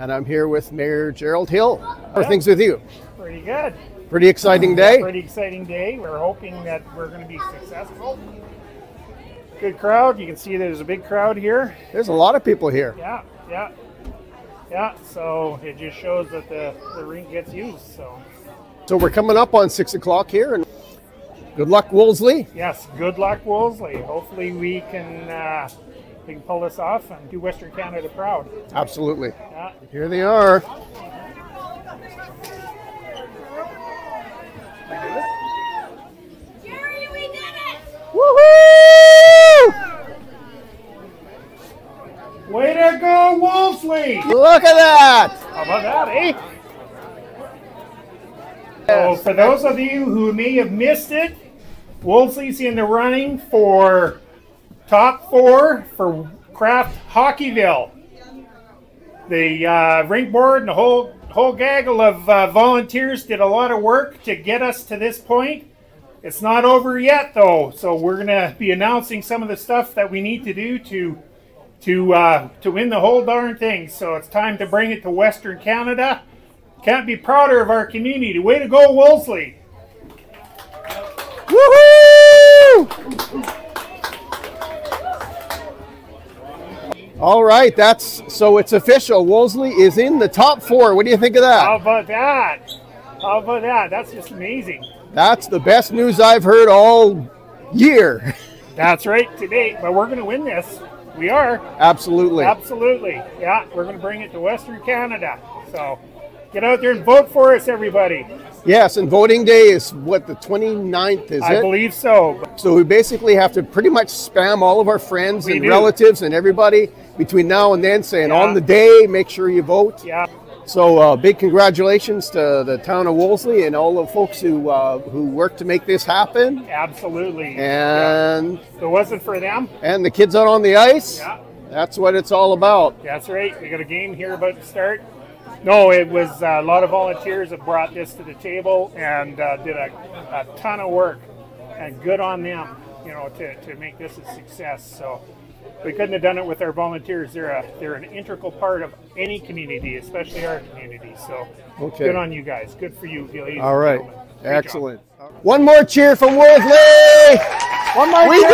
and I'm here with Mayor Gerald Hill. How are things with you? Pretty good. Pretty exciting day. Pretty exciting day. We're hoping that we're going to be successful. Good crowd. You can see there's a big crowd here. There's a lot of people here. Yeah, yeah, yeah. So it just shows that the, the rink gets used. So So we're coming up on six o'clock here, and good luck, Wolseley. yes, good luck, Wolseley. Hopefully we can uh, we can pull this off and do Western Canada proud. Absolutely. Yeah. Here they are. Way to go, Wolseley! Look at that! How about that, eh? So, for those of you who may have missed it, Wolseley's in the running for top four for Kraft Hockeyville. The uh, rink board and the whole whole gaggle of uh, volunteers did a lot of work to get us to this point. It's not over yet, though, so we're gonna be announcing some of the stuff that we need to do to to uh, to win the whole darn thing. So it's time to bring it to Western Canada. Can't be prouder of our community. Way to go, Wolseley! All right, that's so it's official. Wolseley is in the top four. What do you think of that? How about that? How about that? That's just amazing. That's the best news I've heard all year. [laughs] That's right, today. But we're going to win this. We are. Absolutely. Absolutely. Yeah, we're going to bring it to Western Canada. So get out there and vote for us, everybody. Yes, and voting day is what the 29th is I it? believe so. So we basically have to pretty much spam all of our friends We and do. relatives and everybody between now and then saying Yeah. on the day, make sure you vote. Yeah. So uh, big congratulations to the town of Wolseley and all the folks who uh, who worked to make this happen. Absolutely. And If it wasn't for them, and the kids out on the ice. Yeah. That's what it's all about. That's right. We got a game here about to start. No, it was uh, a lot of volunteers that brought this to the table and uh, did a, a ton of work. And good on them, you know, to, to make this a success. So we couldn't have done it with our volunteers. They're a, they're an integral part of any community, especially our community. So Okay. good on you guys. Good for you, ladies. All right. and gentlemen. Great job. Excellent. One more cheer for Wolseley. One more We cheer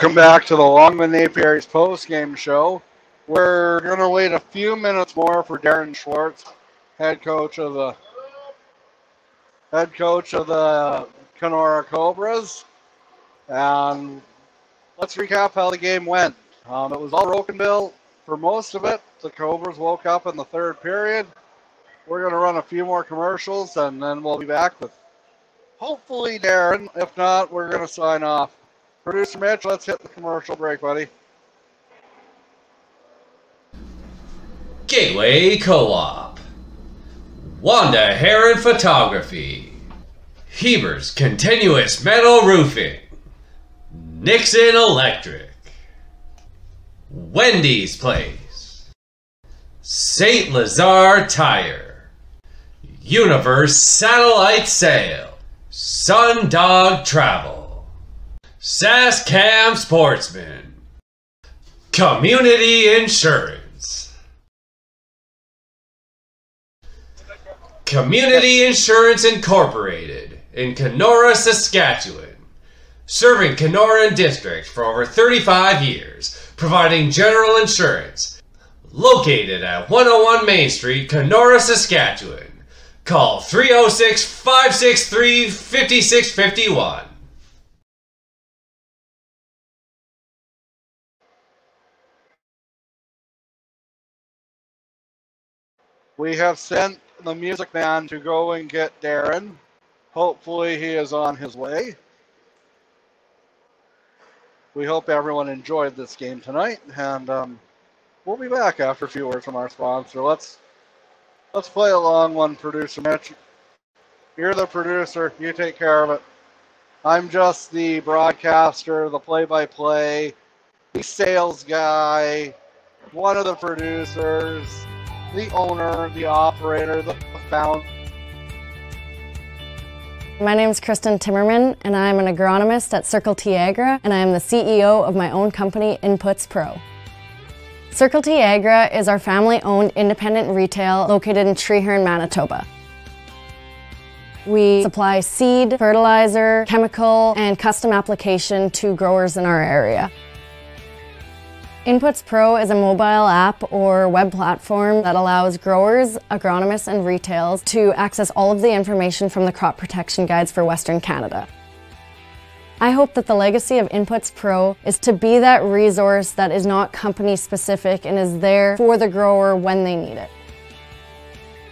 Welcome back to the Longman Apiaries post-game show. We're going to wait a few minutes more for Darren Schwartz, head coach of the head coach of the Canora Cobras. And let's recap how the game went. Um, it was all Rocanville for most of it. The Cobras woke up in the third period. We're going to run a few more commercials and then we'll be back with hopefully Darren. If not, we're going to sign off. Producer Mitch, let's hit the commercial break, buddy. Gateway Co-op. Wanda Heron Photography. Heber's Continuous Metal Roofing. Nixon Electric. Wendy's Place. St. Lazare Tire. Universe Satellite Sail. Sundog Travel. Saskam Sportsman. Community Insurance. Community Insurance Incorporated in Canora, Saskatchewan. Serving Canora District for over 35 years, providing general insurance. Located at 101 Main Street, Canora, Saskatchewan. Call 306 563 5651. We have sent the music man to go and get Darren. Hopefully, he is on his way. We hope everyone enjoyed this game tonight, and um, we'll be back after a few words from our sponsor. Let's let's play a long one, producer Mitch. You're the producer. You take care of it. I'm just the broadcaster, the play-by-play, the sales guy, one of the producers, the owner, the operator, the founder. My name is Kristen Timmerman, and I'm an agronomist at Circle Tiagra, and I am the CEO of my own company, Inputs Pro. Circle Tiagra is our family-owned independent retail located in Treherne, Manitoba. We supply seed, fertilizer, chemical, and custom application to growers in our area. Inputs Pro is a mobile app or web platform that allows growers, agronomists, and retails to access all of the information from the crop protection guides for Western Canada. I hope that the legacy of Inputs Pro is to be that resource that is not company specific and is there for the grower when they need it.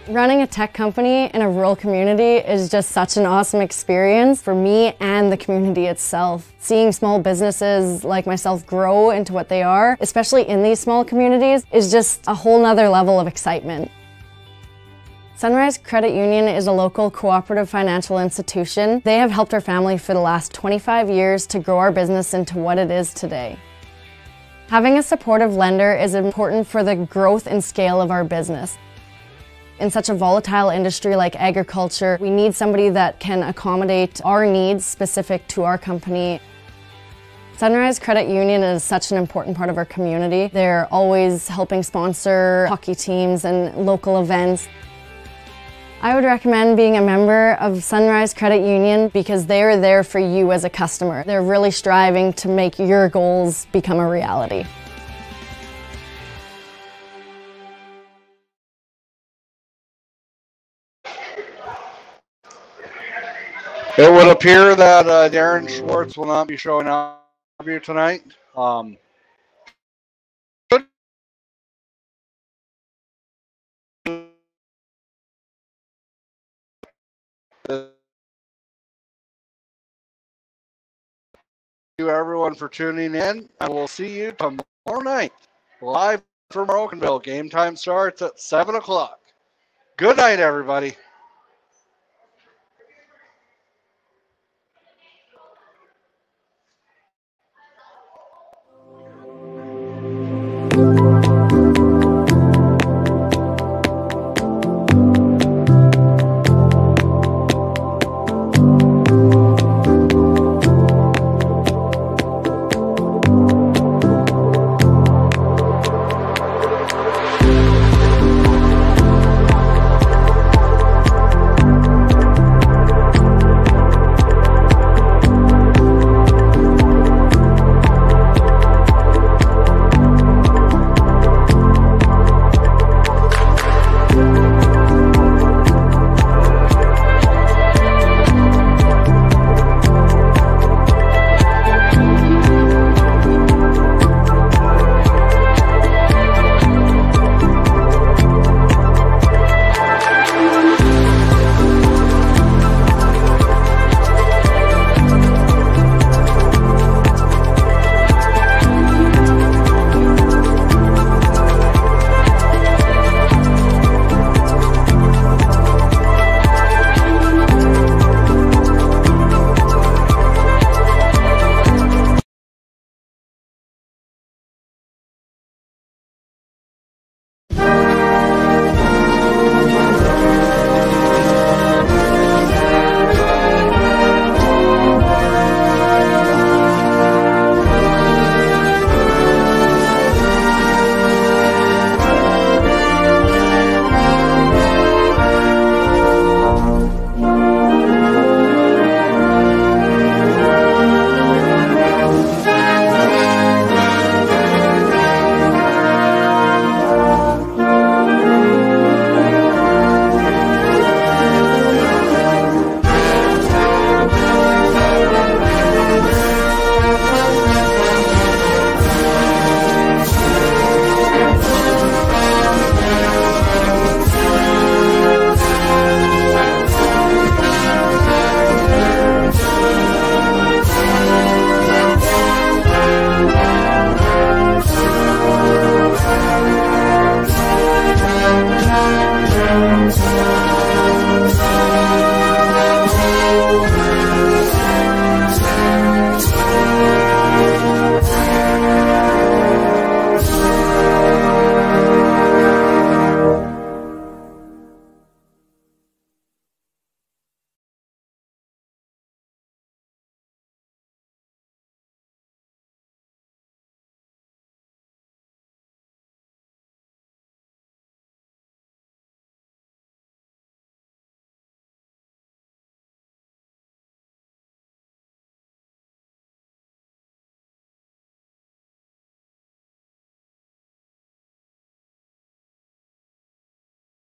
Running a tech company in a rural community is just such an awesome experience for me and the community itself. Seeing small businesses like myself grow into what they are, especially in these small communities, is just a whole nother level of excitement. Sunrise Credit Union is a local cooperative financial institution. They have helped our family for the last 25 years to grow our business into what it is today. Having a supportive lender is important for the growth and scale of our business. In such a volatile industry like agriculture, we need somebody that can accommodate our needs specific to our company. Sunrise Credit Union is such an important part of our community. They're always helping sponsor hockey teams and local events. I would recommend being a member of Sunrise Credit Union because they're there for you as a customer. They're really striving to make your goals become a reality. It would appear that uh, Darren Schwartz will not be showing up here tonight. Um, Thank you everyone for tuning in, and we'll see you tomorrow night live from Rocanville. Game time starts at 7 o'clock. Good night, everybody.